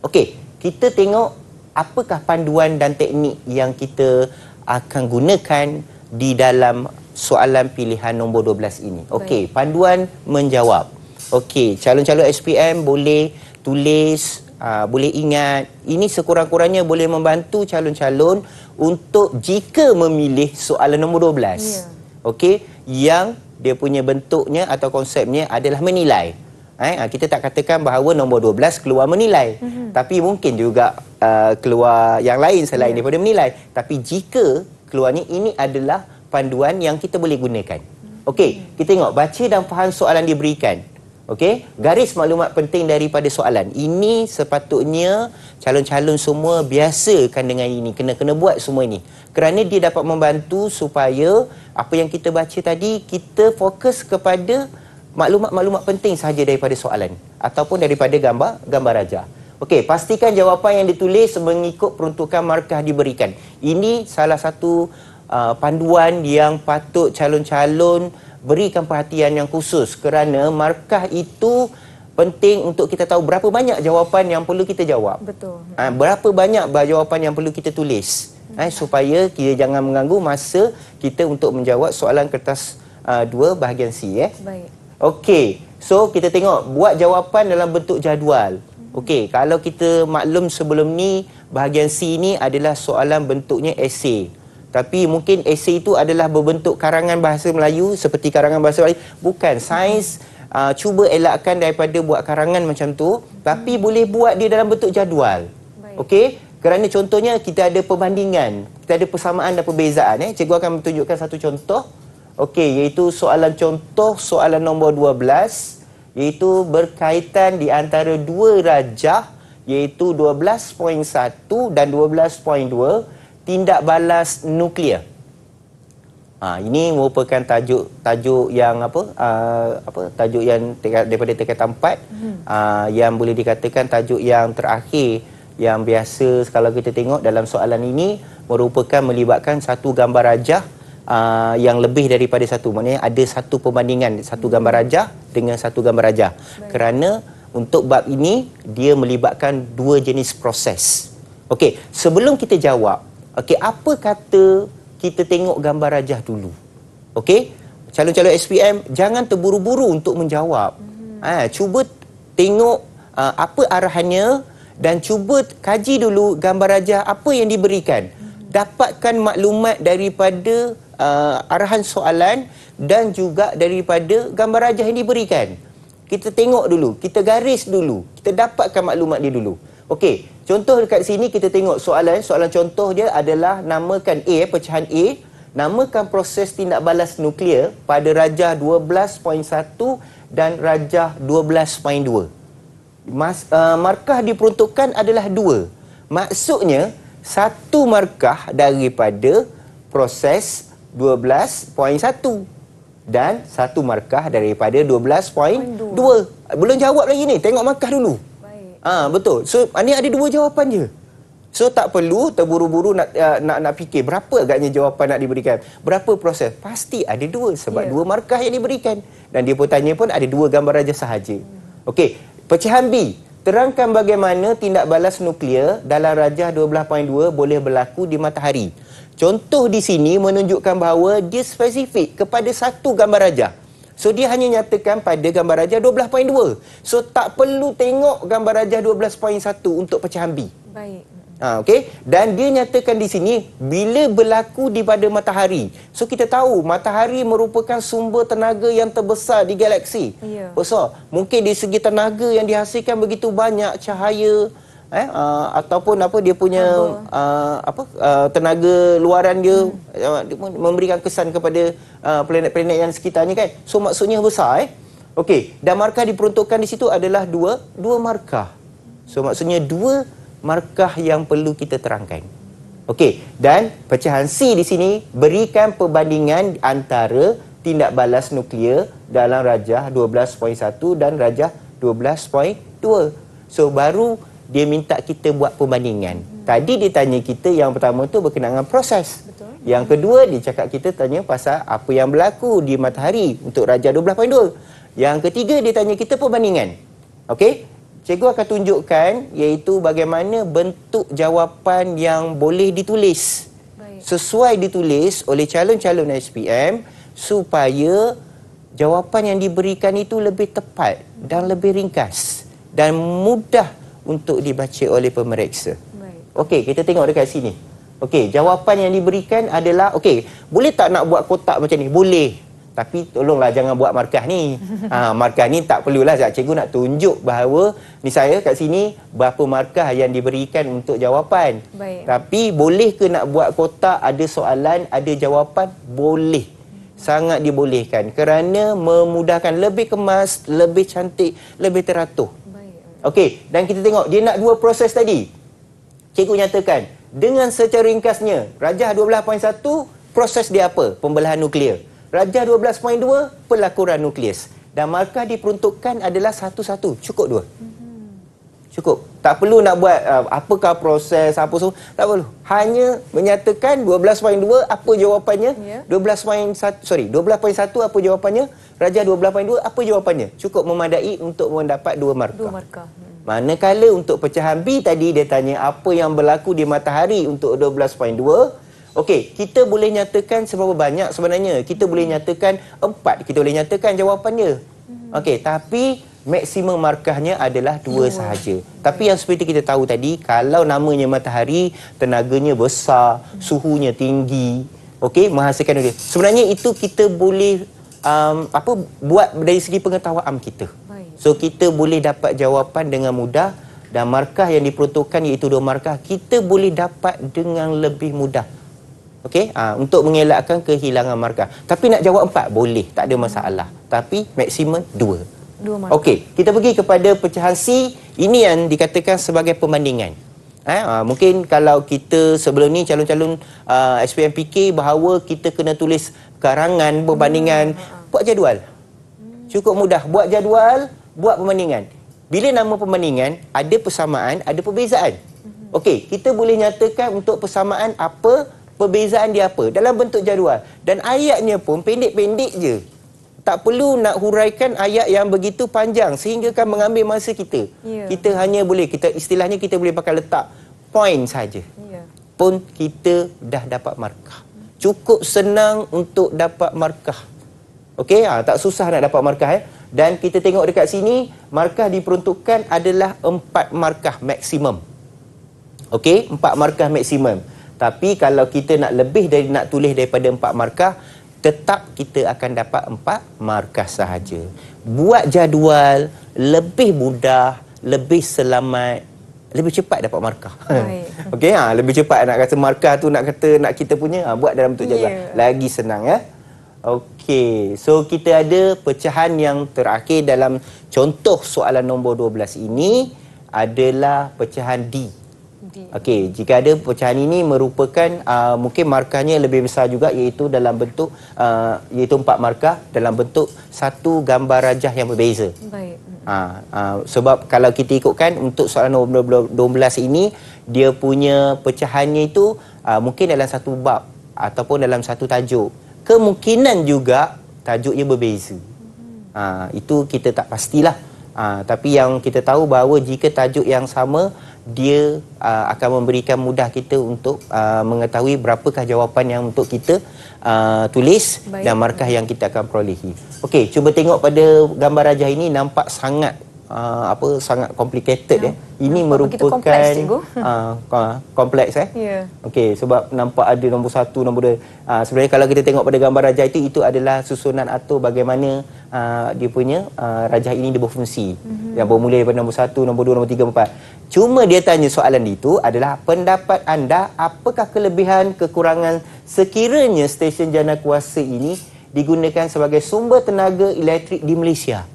Okey, kita tengok apakah panduan dan teknik yang kita akan gunakan di dalam soalan pilihan nombor 12 ini. Okey, panduan menjawab. Okey, calon-calon SPM boleh tulis, uh, boleh ingat. Ini sekurang-kurangnya boleh membantu calon-calon untuk jika memilih soalan nombor 12. Ya. Okey, yang dia punya bentuknya atau konsepnya adalah menilai. Eh, ah, kita tak katakan bahawa nombor 12 keluar menilai. Mm-hmm. Tapi mungkin juga uh, keluar yang lain selain yeah. daripada menilai. Tapi jika keluarnya ini adalah panduan yang kita boleh gunakan. Okey, kita tengok baca dan faham soalan diberikan. Okey, garis maklumat penting daripada soalan. Ini sepatutnya calon-calon semua biasakan dengan ini. Kena kena buat semua ini. Kerana dia dapat membantu supaya apa yang kita baca tadi kita fokus kepada maklumat-maklumat penting sahaja daripada soalan ataupun daripada gambar gambar raja. Okey, pastikan jawapan yang ditulis mengikut peruntukan markah diberikan. Ini salah satu uh, panduan yang patut calon-calon berikan perhatian yang khusus kerana markah itu penting untuk kita tahu berapa banyak jawapan yang perlu kita jawab. Betul. Uh, berapa banyak jawapan yang perlu kita tulis. Eh, supaya kita jangan mengganggu masa kita untuk menjawab soalan kertas uh, 2 bahagian C. Eh. Baik. Okey, so kita tengok buat jawapan dalam bentuk jadual. Okey, kalau kita maklum sebelum ni bahagian C ni adalah soalan bentuknya esei. Tapi mungkin esei itu adalah berbentuk karangan bahasa Melayu seperti karangan bahasa Melayu. Bukan, sains uh, cuba elakkan daripada buat karangan macam tu, tapi boleh buat dia dalam bentuk jadual. Okey, kerana contohnya kita ada perbandingan, kita ada persamaan dan perbezaan. Eh. Cikgu akan menunjukkan satu contoh. Okey, iaitu soalan contoh soalan nombor 12 iaitu berkaitan di antara dua rajah iaitu 12.1 dan 12.2 tindak balas nuklear. Ha, ini merupakan tajuk tajuk yang apa uh, apa tajuk yang teka, daripada tingkatan 4 hmm. uh, yang boleh dikatakan tajuk yang terakhir yang biasa kalau kita tengok dalam soalan ini merupakan melibatkan satu gambar rajah uh, yang lebih daripada satu. Maknanya ada satu perbandingan satu gambar rajah dengan satu gambar rajah. Kerana untuk bab ini dia melibatkan dua jenis proses. Okey sebelum kita jawab okey apa kata kita tengok gambar rajah dulu okey calon-calon SPM jangan terburu-buru untuk menjawab hmm. ha, cuba tengok uh, apa arahannya dan cuba kaji dulu gambar rajah apa yang diberikan hmm. dapatkan maklumat daripada uh, arahan soalan dan juga daripada gambar rajah yang diberikan. Kita tengok dulu, kita garis dulu, kita dapatkan maklumat dia dulu. Okey, contoh dekat sini kita tengok soalan, soalan contoh dia adalah namakan A, pecahan A, namakan proses tindak balas nuklear pada rajah 12.1 dan rajah 12.2. Mas, uh, markah diperuntukkan adalah dua. Maksudnya, satu markah daripada proses 12.1 dan satu markah daripada 12.2. Belum jawab lagi ni. Tengok markah dulu. Ah ha, betul. So ini ada dua jawapan je. So tak perlu terburu-buru nak uh, nak nak fikir berapa agaknya jawapan nak diberikan. Berapa proses? Pasti ada dua sebab yeah. dua markah yang diberikan. Dan dia pun tanya pun ada dua gambar aja sahaja. Hmm. Okey, pecahan B. Terangkan bagaimana tindak balas nuklear dalam rajah 12.2 boleh berlaku di matahari. Contoh di sini menunjukkan bahawa dia spesifik kepada satu gambar rajah. So dia hanya nyatakan pada gambar rajah 12.2. So tak perlu tengok gambar rajah 12.1 untuk pecahan B. Baik. Ha, okay? Dan dia nyatakan di sini bila berlaku di pada matahari. So kita tahu matahari merupakan sumber tenaga yang terbesar di galaksi. Ya. Besar. Mungkin di segi tenaga yang dihasilkan begitu banyak cahaya eh uh, ataupun apa dia punya uh, apa uh, tenaga luaran dia, hmm. uh, dia memberikan kesan kepada uh, planet-planet yang sekitarnya kan. So maksudnya besar eh. Okey, dan markah diperuntukkan di situ adalah dua dua markah. So maksudnya dua markah yang perlu kita terangkan. Okey, dan pecahan C di sini berikan perbandingan antara tindak balas nuklear dalam rajah 12.1 dan rajah 12.2. So baru dia minta kita buat perbandingan. Hmm. Tadi dia tanya kita yang pertama tu berkenaan dengan proses. Betul. Yang kedua dia cakap kita tanya pasal apa yang berlaku di matahari untuk Raja 12.2. Yang ketiga dia tanya kita perbandingan. Okey? Cikgu akan tunjukkan iaitu bagaimana bentuk jawapan yang boleh ditulis. Baik. Sesuai ditulis oleh calon-calon SPM supaya jawapan yang diberikan itu lebih tepat dan lebih ringkas dan mudah untuk dibaca oleh pemeriksa. Okey, kita tengok dekat sini. Okey, jawapan yang diberikan adalah okey, boleh tak nak buat kotak macam ni? Boleh. Tapi tolonglah jangan buat markah ni. Ha, markah ni tak perlulah sebab cikgu nak tunjuk bahawa ni saya kat sini berapa markah yang diberikan untuk jawapan. Baik. Tapi boleh ke nak buat kotak ada soalan, ada jawapan? Boleh. Sangat dibolehkan kerana memudahkan lebih kemas, lebih cantik, lebih teratur. Okey, dan kita tengok dia nak dua proses tadi. Cikgu nyatakan dengan secara ringkasnya, Rajah 12.1 proses dia apa? Pembelahan nuklear. Rajah 12.2 pelakuran nukleus. Dan markah diperuntukkan adalah satu-satu. Cukup dua. Cukup. Tak perlu nak buat uh, apakah proses apa semua. Tak perlu. Hanya menyatakan 12.2 apa jawapannya. Ya. 12.1 sorry, 12.1 apa jawapannya. Rajah 12.2 apa jawapannya. Cukup memadai untuk mendapat dua markah. Dua markah. Hmm. Manakala untuk pecahan B tadi dia tanya apa yang berlaku di matahari untuk 12.2. Okey, kita boleh nyatakan seberapa banyak sebenarnya. Kita boleh nyatakan empat. Kita boleh nyatakan jawapannya. Okey, tapi maksimum markahnya adalah dua sahaja. Tapi yang seperti kita tahu tadi, kalau namanya matahari, tenaganya besar, suhunya tinggi, okey, menghasilkan dia. Sebenarnya itu kita boleh um, apa buat dari segi pengetahuan kita. Baik. So kita boleh dapat jawapan dengan mudah dan markah yang diperuntukkan iaitu dua markah kita boleh dapat dengan lebih mudah. Okey, ha, untuk mengelakkan kehilangan markah. Tapi nak jawab empat boleh, tak ada masalah. Tapi maksimum dua. Dua markah. Okey, kita pergi kepada pecahan C. Ini yang dikatakan sebagai perbandingan. Eh, ha, mungkin kalau kita sebelum ni calon-calon uh, SPM fikir bahawa kita kena tulis karangan perbandingan, buat jadual. Cukup mudah. Buat jadual, buat perbandingan. Bila nama perbandingan, ada persamaan, ada perbezaan. Okey, kita boleh nyatakan untuk persamaan apa, perbezaan dia apa dalam bentuk jadual. Dan ayatnya pun pendek-pendek je. Tak perlu nak huraikan ayat yang begitu panjang sehingga kan mengambil masa kita. Ya. Kita hanya boleh kita istilahnya kita boleh pakai letak point saja. Ya. Pun kita dah dapat markah. Cukup senang untuk dapat markah. Okey, ha, tak susah nak dapat markah eh. Dan kita tengok dekat sini, markah diperuntukkan adalah empat markah maksimum. Okey, empat markah maksimum. Tapi kalau kita nak lebih dari nak tulis daripada empat markah, tetap kita akan dapat empat markah sahaja. Buat jadual lebih mudah, lebih selamat, lebih cepat dapat markah. Okey, ha, lebih cepat nak kata markah tu nak kata nak kita punya, ha, buat dalam bentuk jadual. Ya. Lagi senang ya. Okey, so kita ada pecahan yang terakhir dalam contoh soalan nombor 12 ini adalah pecahan D. Okey, jika ada pecahan ini merupakan uh, mungkin markahnya lebih besar juga iaitu dalam bentuk uh, iaitu empat markah dalam bentuk satu gambar rajah yang berbeza. Baik. Ha, uh, sebab kalau kita ikutkan untuk soalan nombor 12 ini dia punya pecahannya itu uh, mungkin dalam satu bab ataupun dalam satu tajuk. Kemungkinan juga tajuknya berbeza. Ha, itu kita tak pastilah. Uh, tapi yang kita tahu bahawa jika tajuk yang sama dia uh, akan memberikan mudah kita untuk uh, mengetahui berapakah jawapan yang untuk kita uh, tulis Baik. dan markah yang kita akan perolehi. Okey, cuba tengok pada gambar rajah ini nampak sangat uh, apa sangat complicated ya. Ini nampak merupakan kompleks, cikgu. uh, kompleks eh. Ya. Okey, sebab nampak ada nombor satu, nombor dua. Uh, sebenarnya kalau kita tengok pada gambar rajah itu, itu adalah susunan atur bagaimana uh, dia punya uh, rajah ini dia berfungsi. Mm-hmm. Yang bermula daripada nombor satu, nombor dua, nombor tiga, nombor empat. Cuma dia tanya soalan itu adalah pendapat anda apakah kelebihan kekurangan sekiranya stesen jana kuasa ini digunakan sebagai sumber tenaga elektrik di Malaysia.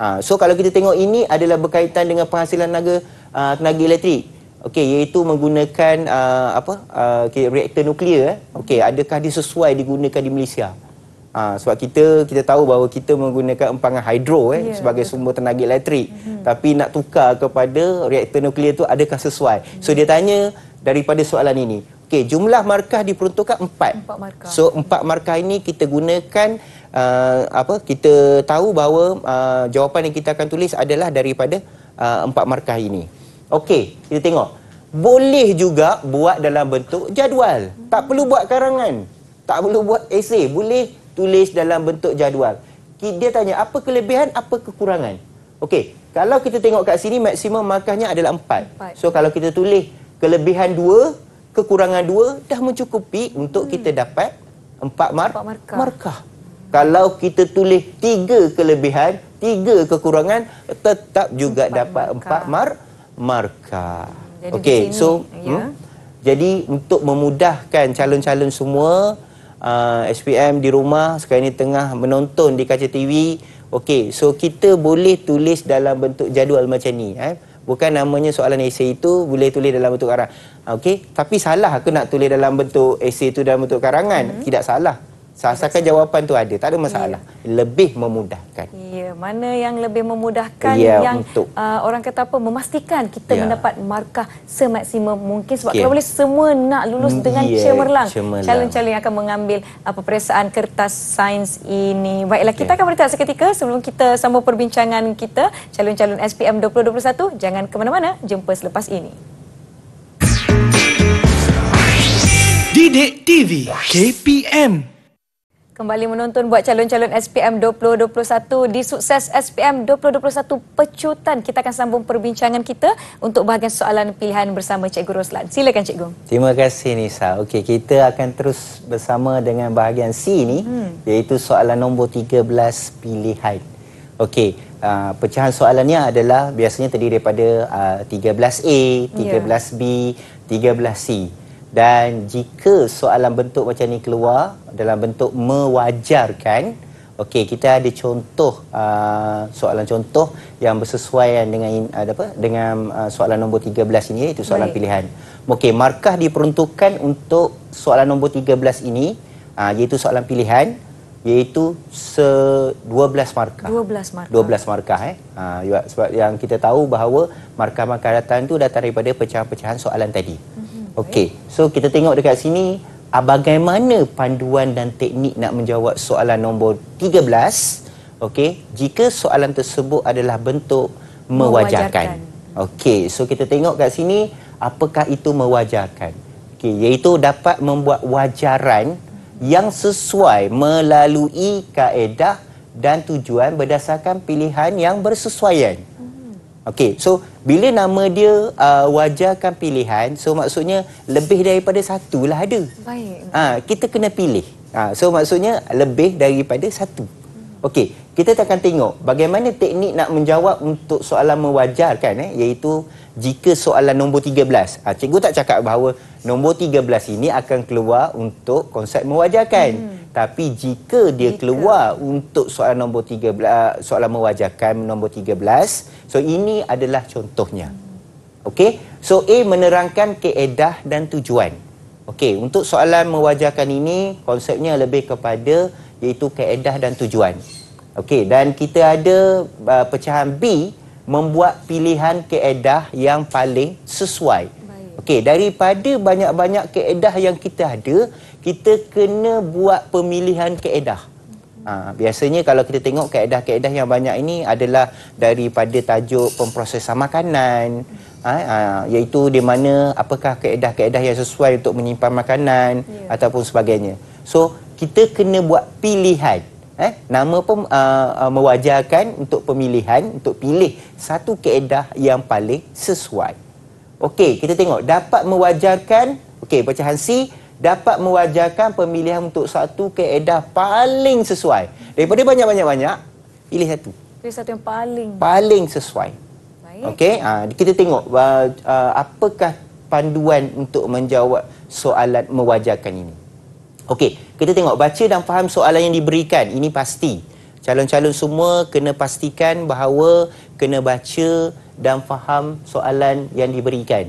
Uh, so kalau kita tengok ini adalah berkaitan dengan penghasilan tenaga uh, tenaga elektrik. Okey iaitu menggunakan uh, apa uh, okay, reaktor nuklear eh. Okey adakah dia sesuai digunakan di Malaysia? Uh, sebab kita kita tahu bahawa kita menggunakan empangan hidro eh Ya, sebagai sumber tenaga elektrik. Mm-hmm. Tapi nak tukar kepada reaktor nuklear tu adakah sesuai? Mm-hmm. So dia tanya daripada soalan ini. Okey jumlah markah diperuntukkan empat. Empat markah. So empat markah ini kita gunakan uh, apa kita tahu bahawa uh, jawapan yang kita akan tulis adalah daripada uh, empat markah ini. Okey, kita tengok. Boleh juga buat dalam bentuk jadual. Tak perlu buat karangan. Tak perlu buat esei. Boleh tulis dalam bentuk jadual. Dia tanya apa kelebihan, apa kekurangan. Okey, kalau kita tengok kat sini maksimum markahnya adalah empat. Empat. So kalau kita tulis kelebihan dua, kekurangan dua dah mencukupi untuk kita dapat empat mar- Empat markah. markah. Kalau kita tulis tiga kelebihan, tiga kekurangan, tetap juga Empat dapat markah. empat mar markah. Jadi Okey, so ya. hmm, jadi untuk memudahkan calon-calon semua uh, SPM di rumah sekarang ini tengah menonton di kaca TV, okey, so kita boleh tulis dalam bentuk jadual macam ni eh. Bukan namanya soalan esei itu boleh tulis dalam bentuk karang. Okey, tapi salah ke nak tulis dalam bentuk esei itu dalam bentuk karangan? Hmm. Tidak salah. Asalkan jawapan tu ada, tak ada masalah. Lebih memudahkan. Ya, mana yang lebih memudahkan Ya, yang untuk- uh, orang kata apa memastikan kita Ya. mendapat markah semaksimum mungkin sebab Okey. kalau boleh semua nak lulus Mm, dengan ya, cemerlang. Calon-calon yang akan mengambil uh, peperiksaan kertas sains ini. Baiklah, kita akan berehat seketika sebelum kita sambung perbincangan kita calon-calon SPM 2021. Jangan ke mana-mana, jumpa selepas ini. Didik TV KPM Kembali menonton buat calon-calon SPM 2021 di sukses SPM 2021 pecutan. Kita akan sambung perbincangan kita untuk bahagian soalan pilihan bersama Cikgu Roslan. Silakan Cikgu. Terima kasih Nisa. Okey, kita akan terus bersama dengan bahagian C ni hmm. iaitu soalan nombor 13 pilihan. Okey, uh, pecahan soalannya adalah biasanya terdiri daripada uh, 13A, 13B, 13C. Dan jika soalan bentuk macam ni keluar dalam bentuk mewajarkan, okey kita ada contoh uh, soalan contoh yang bersesuaian dengan uh, apa dengan uh, soalan nombor 13 ini iaitu soalan Baik. pilihan. Okey, markah diperuntukkan untuk soalan nombor 13 ini uh, iaitu soalan pilihan iaitu se 12 markah. 12 markah. 12 markah eh. Ha, sebab yang kita tahu bahawa markah-markah datang tu datang daripada pecahan-pecahan soalan tadi. Okey. So kita tengok dekat sini ah, bagaimana panduan dan teknik nak menjawab soalan nombor 13. Okey, jika soalan tersebut adalah bentuk mewajarkan. Mewajarkan. Okey, so kita tengok kat sini apakah itu mewajarkan. Okey, iaitu dapat membuat wajaran yang sesuai melalui kaedah dan tujuan berdasarkan pilihan yang bersesuaian. Okey, so bila nama dia uh, wajarkan pilihan, so maksudnya lebih daripada satu lah ada. Baik. Ah, kita kena pilih. Ah, so maksudnya lebih daripada satu. Okey, kita akan tengok bagaimana teknik nak menjawab untuk soalan mewajarkan eh iaitu jika soalan nombor 13. Ah, cikgu tak cakap bahawa nombor 13 ini akan keluar untuk konsep mewajarkan. Hmm. Tapi jika dia Jika. keluar untuk soalan nombor 13 ah, soalan mewajarkan nombor 13, so ini adalah contohnya. Okey, so A menerangkan keedah dan tujuan. Okey, untuk soalan mewajarkan ini konsepnya lebih kepada iaitu keedah dan tujuan. Okey, dan kita ada uh, pecahan B membuat pilihan keedah yang paling sesuai. Okey, daripada banyak-banyak keedah yang kita ada, kita kena buat pemilihan keedah. Ha, biasanya kalau kita tengok kaedah-kaedah yang banyak ini adalah daripada tajuk pemprosesan makanan ha, ha, iaitu di mana apakah kaedah-kaedah yang sesuai untuk menyimpan makanan yeah. ataupun sebagainya. So kita kena buat pilihan. Eh, nama pun uh, uh, mewajarkan untuk pemilihan untuk pilih satu kaedah yang paling sesuai. Okey, kita tengok dapat mewajarkan okey pecahan C dapat mewajarkan pemilihan untuk satu kaedah paling sesuai. Daripada banyak-banyak-banyak, pilih satu. Pilih satu yang paling. Paling sesuai. Baik. Okey, uh, kita tengok uh, uh, apakah panduan untuk menjawab soalan mewajarkan ini. Okey, kita tengok baca dan faham soalan yang diberikan. Ini pasti. Calon-calon semua kena pastikan bahawa kena baca dan faham soalan yang diberikan.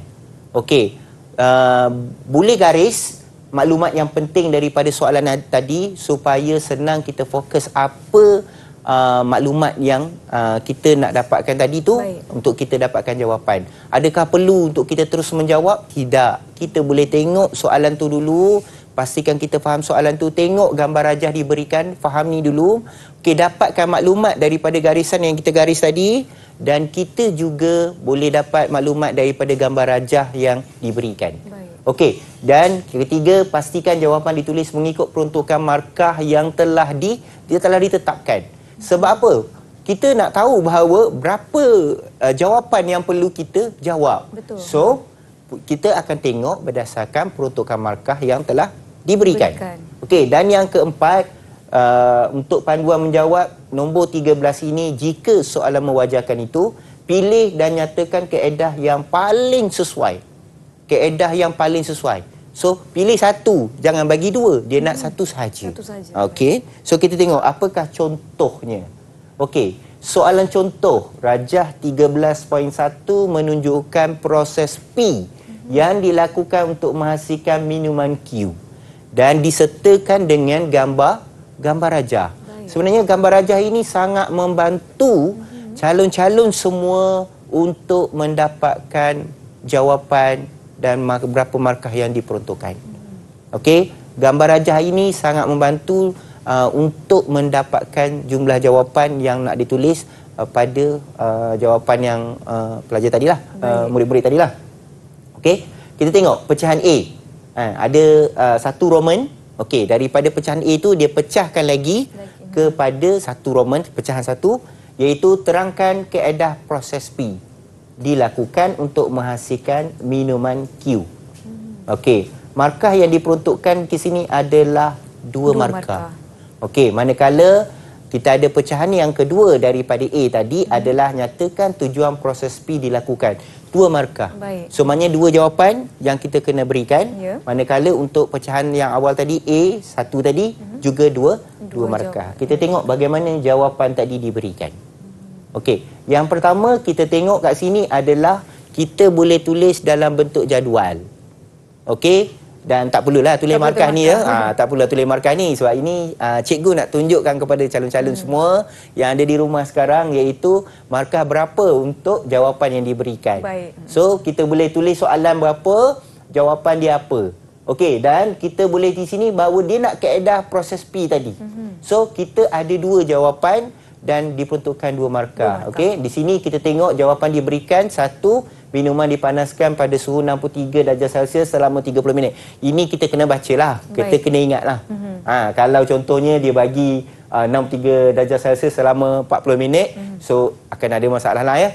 Okey, uh, boleh garis maklumat yang penting daripada soalan tadi supaya senang kita fokus apa uh, maklumat yang uh, kita nak dapatkan tadi tu Baik. untuk kita dapatkan jawapan. Adakah perlu untuk kita terus menjawab? Tidak. Kita boleh tengok soalan tu dulu, pastikan kita faham soalan tu, tengok gambar rajah diberikan, faham ni dulu. Okey, dapatkan maklumat daripada garisan yang kita garis tadi dan kita juga boleh dapat maklumat daripada gambar rajah yang diberikan. Baik. Okey, dan ketiga pastikan jawapan ditulis mengikut peruntukan markah yang telah di dia telah ditetapkan. Sebab apa? Kita nak tahu bahawa berapa uh, jawapan yang perlu kita jawab. Betul. So, kita akan tengok berdasarkan peruntukan markah yang telah diberikan. diberikan. Okey, dan yang keempat uh, untuk panduan menjawab nombor 13 ini jika soalan mewajarkan itu pilih dan nyatakan keedah yang paling sesuai keedah yang paling sesuai. So, pilih satu. Jangan bagi dua. Dia nak hmm. satu sahaja. Satu sahaja. Okey. So, kita tengok apakah contohnya. Okey. Soalan contoh. Rajah 13.1 menunjukkan proses P hmm. yang dilakukan untuk menghasilkan minuman Q. Dan disertakan dengan gambar gambar rajah. Baik. Sebenarnya gambar rajah ini sangat membantu hmm. calon-calon semua untuk mendapatkan jawapan dan berapa markah yang diperuntukkan. Okey, gambar rajah ini sangat membantu uh, untuk mendapatkan jumlah jawapan yang nak ditulis uh, pada uh, jawapan yang uh, pelajar tadilah, uh, murid-murid tadilah. Okey, kita tengok pecahan A. Ha, ada uh, satu Roman. Okey, daripada pecahan A itu dia pecahkan lagi, lagi kepada satu Roman, pecahan satu iaitu terangkan keedah proses P dilakukan untuk menghasilkan minuman Q. Okey, markah yang diperuntukkan di sini adalah dua, dua markah. markah. Okey, manakala kita ada pecahan yang kedua daripada A tadi hmm. adalah nyatakan tujuan proses P dilakukan. Dua markah. Baik. So, maknanya dua jawapan yang kita kena berikan. Ya. Manakala untuk pecahan yang awal tadi A, satu tadi, hmm. juga dua, dua, dua markah. Jawab. Kita tengok bagaimana jawapan tadi diberikan. Okey, yang pertama kita tengok kat sini adalah kita boleh tulis dalam bentuk jadual. Okey, dan tak perlulah tulis tak markah ni ya. Ha, tak perlulah tulis markah ni sebab ini uh, cikgu nak tunjukkan kepada calon-calon hmm. semua yang ada di rumah sekarang iaitu markah berapa untuk jawapan yang diberikan. Baik. So, kita boleh tulis soalan berapa, jawapan dia apa. Okey, dan kita boleh di sini bahawa dia nak kaedah proses P tadi. Hmm. So, kita ada dua jawapan dan diperuntukkan dua markah. markah. Okey, di sini kita tengok jawapan diberikan satu minuman dipanaskan pada suhu 63 darjah Celsius selama 30 minit. Ini kita kena bacalah. Baik. Kita kena ingatlah. Mm-hmm. Ha kalau contohnya dia bagi uh, 63 darjah Celsius selama 40 minit, mm-hmm. so akan ada masalah lah ya.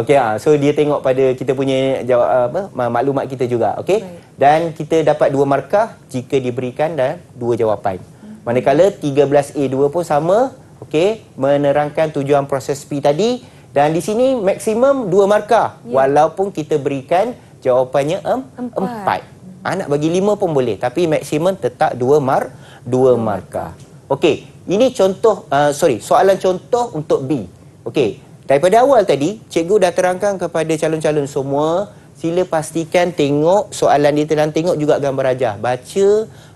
Okey, ha, so dia tengok pada kita punya jawab apa maklumat kita juga, okey? Dan kita dapat dua markah jika diberikan dan dua jawapan. Mm-hmm. Manakala 13A2 pun sama okey menerangkan tujuan proses P tadi dan di sini maksimum dua markah ya. walaupun kita berikan jawapannya em, empat. empat. Anak bagi lima pun boleh tapi maksimum tetap dua mar dua markah. Okey, ini contoh uh, sorry, soalan contoh untuk B. Okey, daripada awal tadi cikgu dah terangkan kepada calon-calon semua sila pastikan tengok soalan dia dan tengok juga gambar rajah. Baca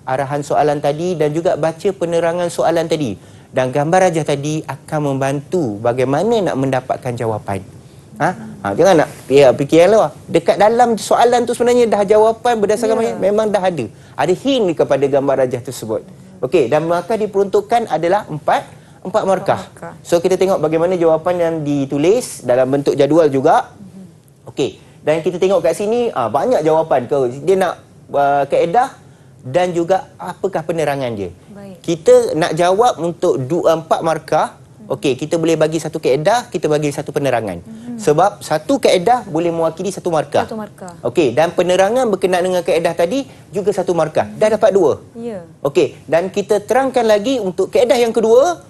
arahan soalan tadi dan juga baca penerangan soalan tadi dan gambar rajah tadi akan membantu bagaimana nak mendapatkan jawapan. Ha? ha jangan nak ya, fikir lah. Dekat dalam soalan tu sebenarnya dah jawapan berdasarkan yeah. memang dah ada. Ada hint kepada gambar rajah tersebut. Okey, dan markah diperuntukkan adalah empat empat markah. markah. So kita tengok bagaimana jawapan yang ditulis dalam bentuk jadual juga. Okey, dan kita tengok kat sini ah, banyak jawapan ke dia nak uh, kaedah dan juga apakah penerangan dia. Baik. Kita nak jawab untuk dua empat markah. Okey, kita boleh bagi satu kaedah, kita bagi satu penerangan. Sebab satu kaedah boleh mewakili satu markah. Satu markah. Okey, dan penerangan berkenaan dengan kaedah tadi juga satu markah. Dah dapat dua. Ya. Okey, dan kita terangkan lagi untuk kaedah yang kedua,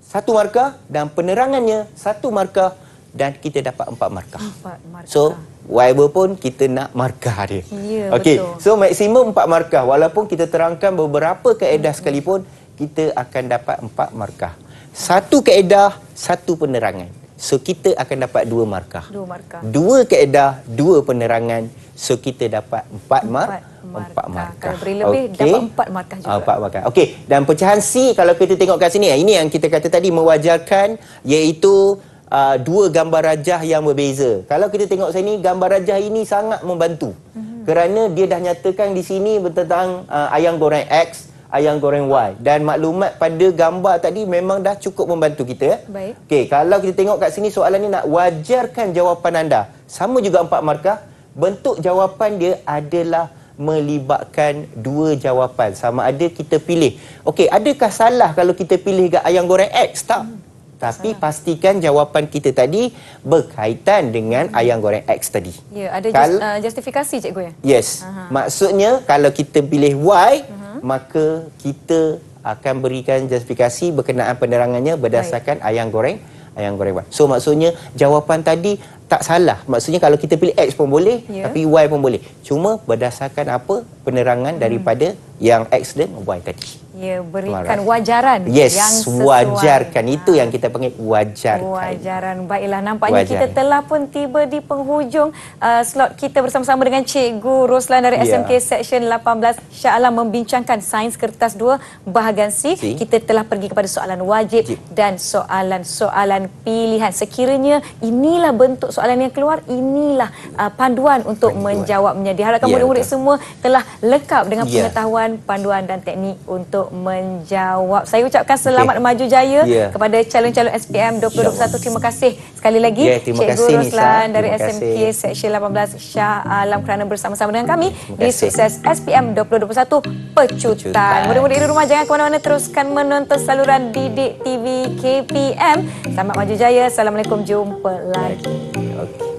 satu markah dan penerangannya satu markah dan kita dapat empat markah. Empat markah. So, whatever pun kita nak markah dia. Ya, Okey, betul. so maksimum empat markah. Walaupun kita terangkan beberapa kaedah sekalipun, kita akan dapat empat markah. Satu kaedah, satu penerangan. So, kita akan dapat dua markah. Dua markah. Dua kaedah, dua penerangan. So, kita dapat empat, mar- Empat empat markah. markah. Kalau beri lebih, dapat empat markah juga. Ah, empat markah. Okey, dan pecahan C kalau kita tengok kat sini, ah, ini yang kita kata tadi mewajarkan iaitu uh, dua gambar rajah yang berbeza. Kalau kita tengok sini, gambar rajah ini sangat membantu. Mm-hmm. Kerana dia dah nyatakan di sini tentang uh, ayam goreng X, ayam goreng Y. Dan maklumat pada gambar tadi memang dah cukup membantu kita. eh. Baik. Okey, kalau kita tengok kat sini soalan ni nak wajarkan jawapan anda. Sama juga empat markah. Bentuk jawapan dia adalah melibatkan dua jawapan. Sama ada kita pilih. Okey, adakah salah kalau kita pilih kat ayam goreng X? Tak. Hmm. Tapi salah. pastikan jawapan kita tadi berkaitan dengan hmm. ayam goreng X tadi. Ya, ada Kal- just, uh, justifikasi cikgu ya? Yes. Aha. Maksudnya kalau kita pilih Y, maka kita akan berikan justifikasi berkenaan penerangannya berdasarkan ayam goreng ayam goreng Y. So maksudnya jawapan tadi tak salah. Maksudnya kalau kita pilih X pun boleh, Ya. tapi Y pun boleh. Cuma berdasarkan apa penerangan daripada yang X dan Y tadi. Ya, berikan wajaran Yes, yang sesuai. wajarkan. Itu yang kita panggil wajarkan. Wajaran. Baiklah, nampaknya Wajar. kita telah pun tiba di penghujung uh, slot kita bersama-sama dengan Cikgu Roslan dari Ya. SMK Seksyen 18 Shah Alam membincangkan Sains Kertas 2 bahagian C. C. Kita telah pergi kepada soalan wajib Wajib. dan soalan-soalan pilihan. Sekiranya inilah bentuk soalan yang keluar, inilah uh, panduan untuk Panduan. menjawabnya. Diharapkan Ya, murid-murid semua telah lengkap dengan Ya. pengetahuan, panduan dan teknik untuk menjawab. Saya ucapkan selamat Okey. maju jaya Ya. kepada calon-calon SPM 2021. Terima kasih sekali lagi Ya, terima Cikgu kasih, Nisa. Roslan dari Terima SMK kasih. Seksyen 18 Shah Alam kerana bersama-sama dengan kami di. Sukses SPM 2021 Pecutan. Pecutan. Murid-murid di rumah jangan ke mana-mana teruskan menonton saluran Didik TV KPM. Selamat maju jaya. Assalamualaikum. Jumpa lagi. Okey.